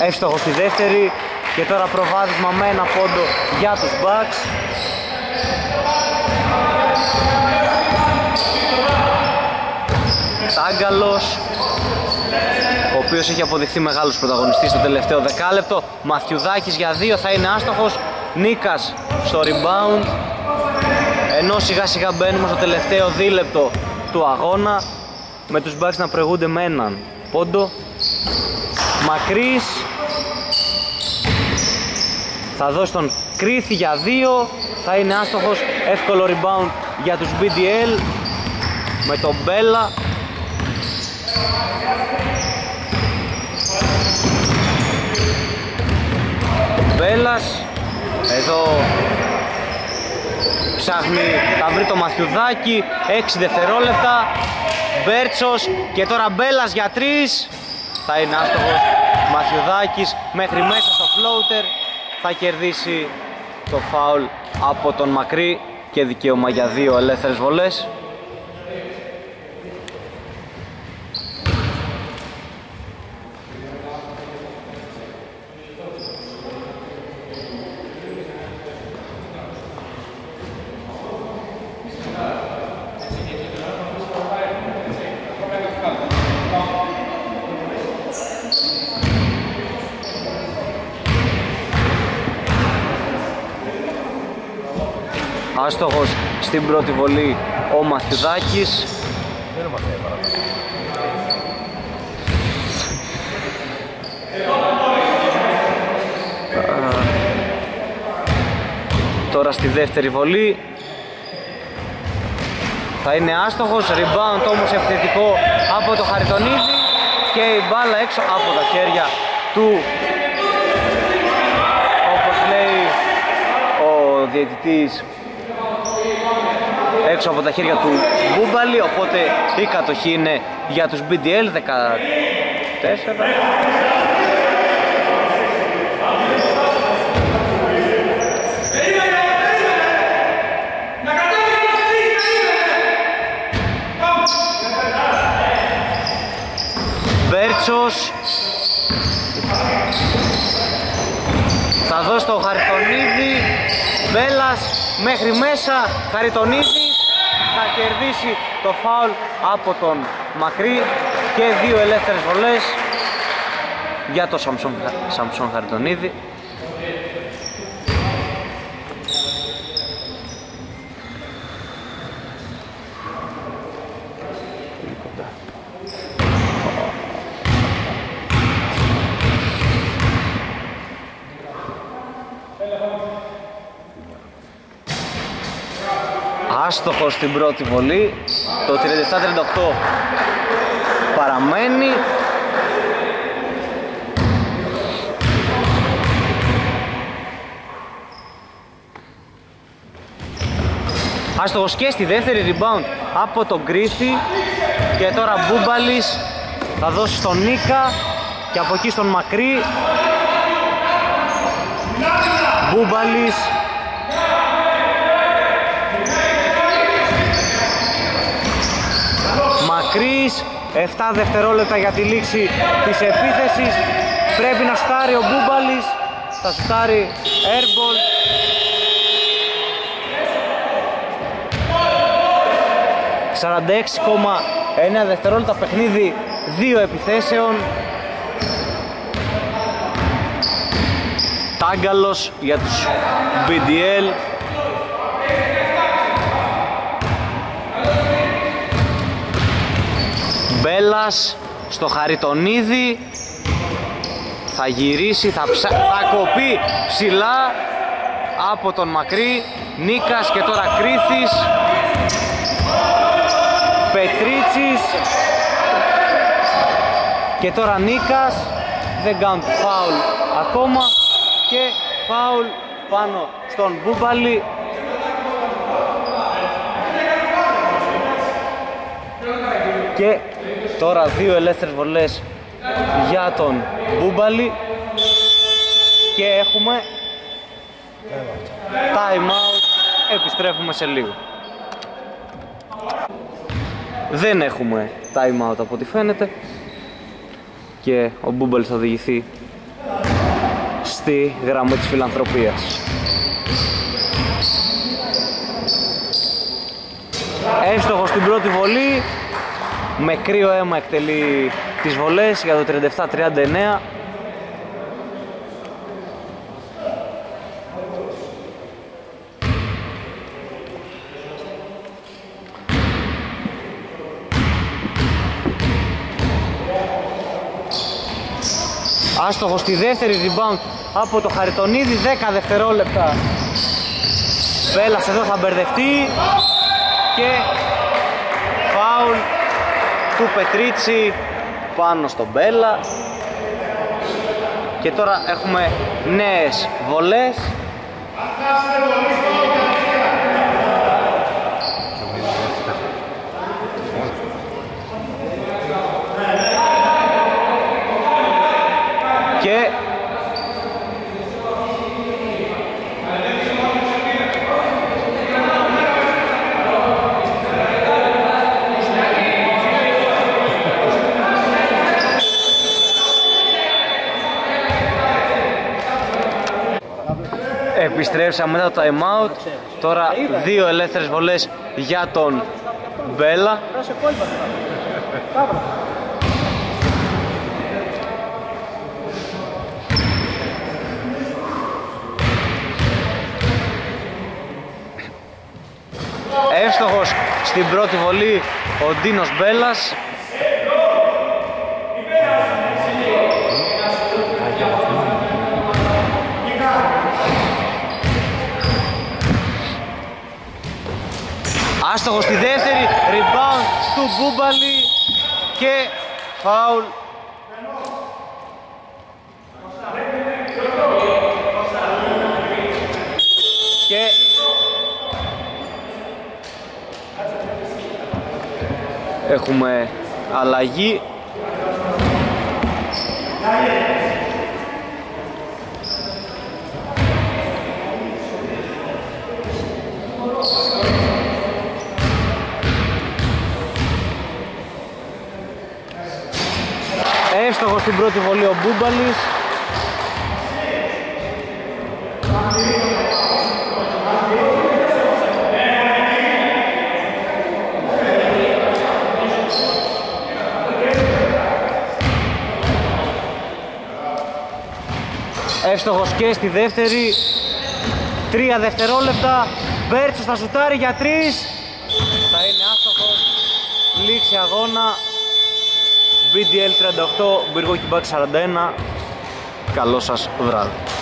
Εύστοχος στη δεύτερη και τώρα προβάδισμα με ένα πόντο για τους Bucks. Τάγκαλος ο οποίος έχει αποδειχθεί μεγάλος πρωταγωνιστής στο τελευταίο δεκάλεπτο. Μαθιουδάκης για δύο θα είναι άστοχος. Νίκας στο rebound. Ενώ σιγά σιγά μπαίνουμε στο τελευταίο δίλεπτο του αγώνα με τους Bucks να προηγούνται με έναν πόντο. Μακρύς. Θα δώσει τον Κρίθη για δύο. Θα είναι άστοχος. Εύκολο rebound για τους BDL με τον Μπέλα Μπέλας εδώ ψάχνει, θα βρει το Μαθιουδάκι 6 δευτερόλεπτα. Μπέρτσος και τώρα Μπέλας για 3 θα είναι άστοχος Μαθιουδάκης. Μέχρι μέσα στο floater θα κερδίσει το φάουλ από τον Μακρύ και δικαίωμα για δύο ελεύθερες βολές Άστοχος στην πρώτη βολή ο Μαθιουδάκης Δεν μας έβαλα. Τώρα στη δεύτερη βολή θα είναι άστοχος, rebound όμως επιθετικό από το Χαριτονίδη και η μπάλα έξω από τα χέρια του όπως λέει ο διαιτητής έξω από τα χέρια του Μπούμπαλη οπότε η κατοχή είναι για τους BDL 14 Μπέρτσος θα δώσει το Χαριτονίδη. Μπέλας μέχρι μέσα. Χαριτονίδης. θα κερδίσει το φάουλ από τον Μακρύ και δύο ελεύθερες βολές για το Σαμψόν, Σαμψόν Χαριτονίδη άστοχο στην πρώτη βολή. Το 37-38 παραμένει. Άστοχος και στη δεύτερη rebound από τον Γκρίθι και τώρα Μπούμπαλης θα δώσει στον Νίκα και από εκεί στον Μακρύ. Μπούμπαλης Μακρύς. 7 δευτερόλεπτα για τη λήξη της επίθεσης. Πρέπει να στάρει ο Μπούμπαλης. Θα στάρει airball ...46,1 δευτερόλεπτα παιχνίδι δύο επιθέσεων. Τάγκαλος για τους BDL Μπέλας στο Χαριτονίδη. Θα γυρίσει, θα, ψα... θα κοπεί ψηλά από τον Μακρύ. Νίκας και τώρα Κρίθης. Πετρίτσης. Και τώρα Νίκας. Δεν κάνουν φάουλ ακόμα. Και φάουλ πάνω στον Μπούμπαλη. Και Τώρα δύο ελεύθερες βολές για τον Μπούμπαλη. Και έχουμε time out. Επιστρέφουμε σε λίγο. Δεν έχουμε time out από ό,τι φαίνεται. Και ο Μπούμπαλης θα οδηγηθεί στη γραμμή της φιλανθρωπίας. Εύστοχος στην πρώτη βολή με κρύο αίμα εκτελεί τις βολές για το 37-39 Άστοχος στη δεύτερη rebound από το Χαριτονίδη 10 δευτερόλεπτα. Μπέλας εδώ θα μπερδευτεί. Και φάουλ του Πετρίτσι πάνω στον Μπέλα. Και τώρα έχουμε νέες βολές και Επιστρέψαμε μετά το time out. Τώρα δύο ελεύθερες βολές για τον Μπέλα. Εύστοχος στην πρώτη βολή ο Ντίνος Μπέλας. Άστοχος στη δεύτερη, rebound του Μπούμπαλη και φάουλ. Και έχουμε αλλαγή Εύστοχο στην πρώτη βολή ο Μπούμπαλης. Εύστοχος και στη δεύτερη. Τρία δευτερόλεπτα. Μπέρτσος θα σουτάρει για τρεις BDL38, Μπυργόκι Μπακ 41. Καλό σας βράδυ.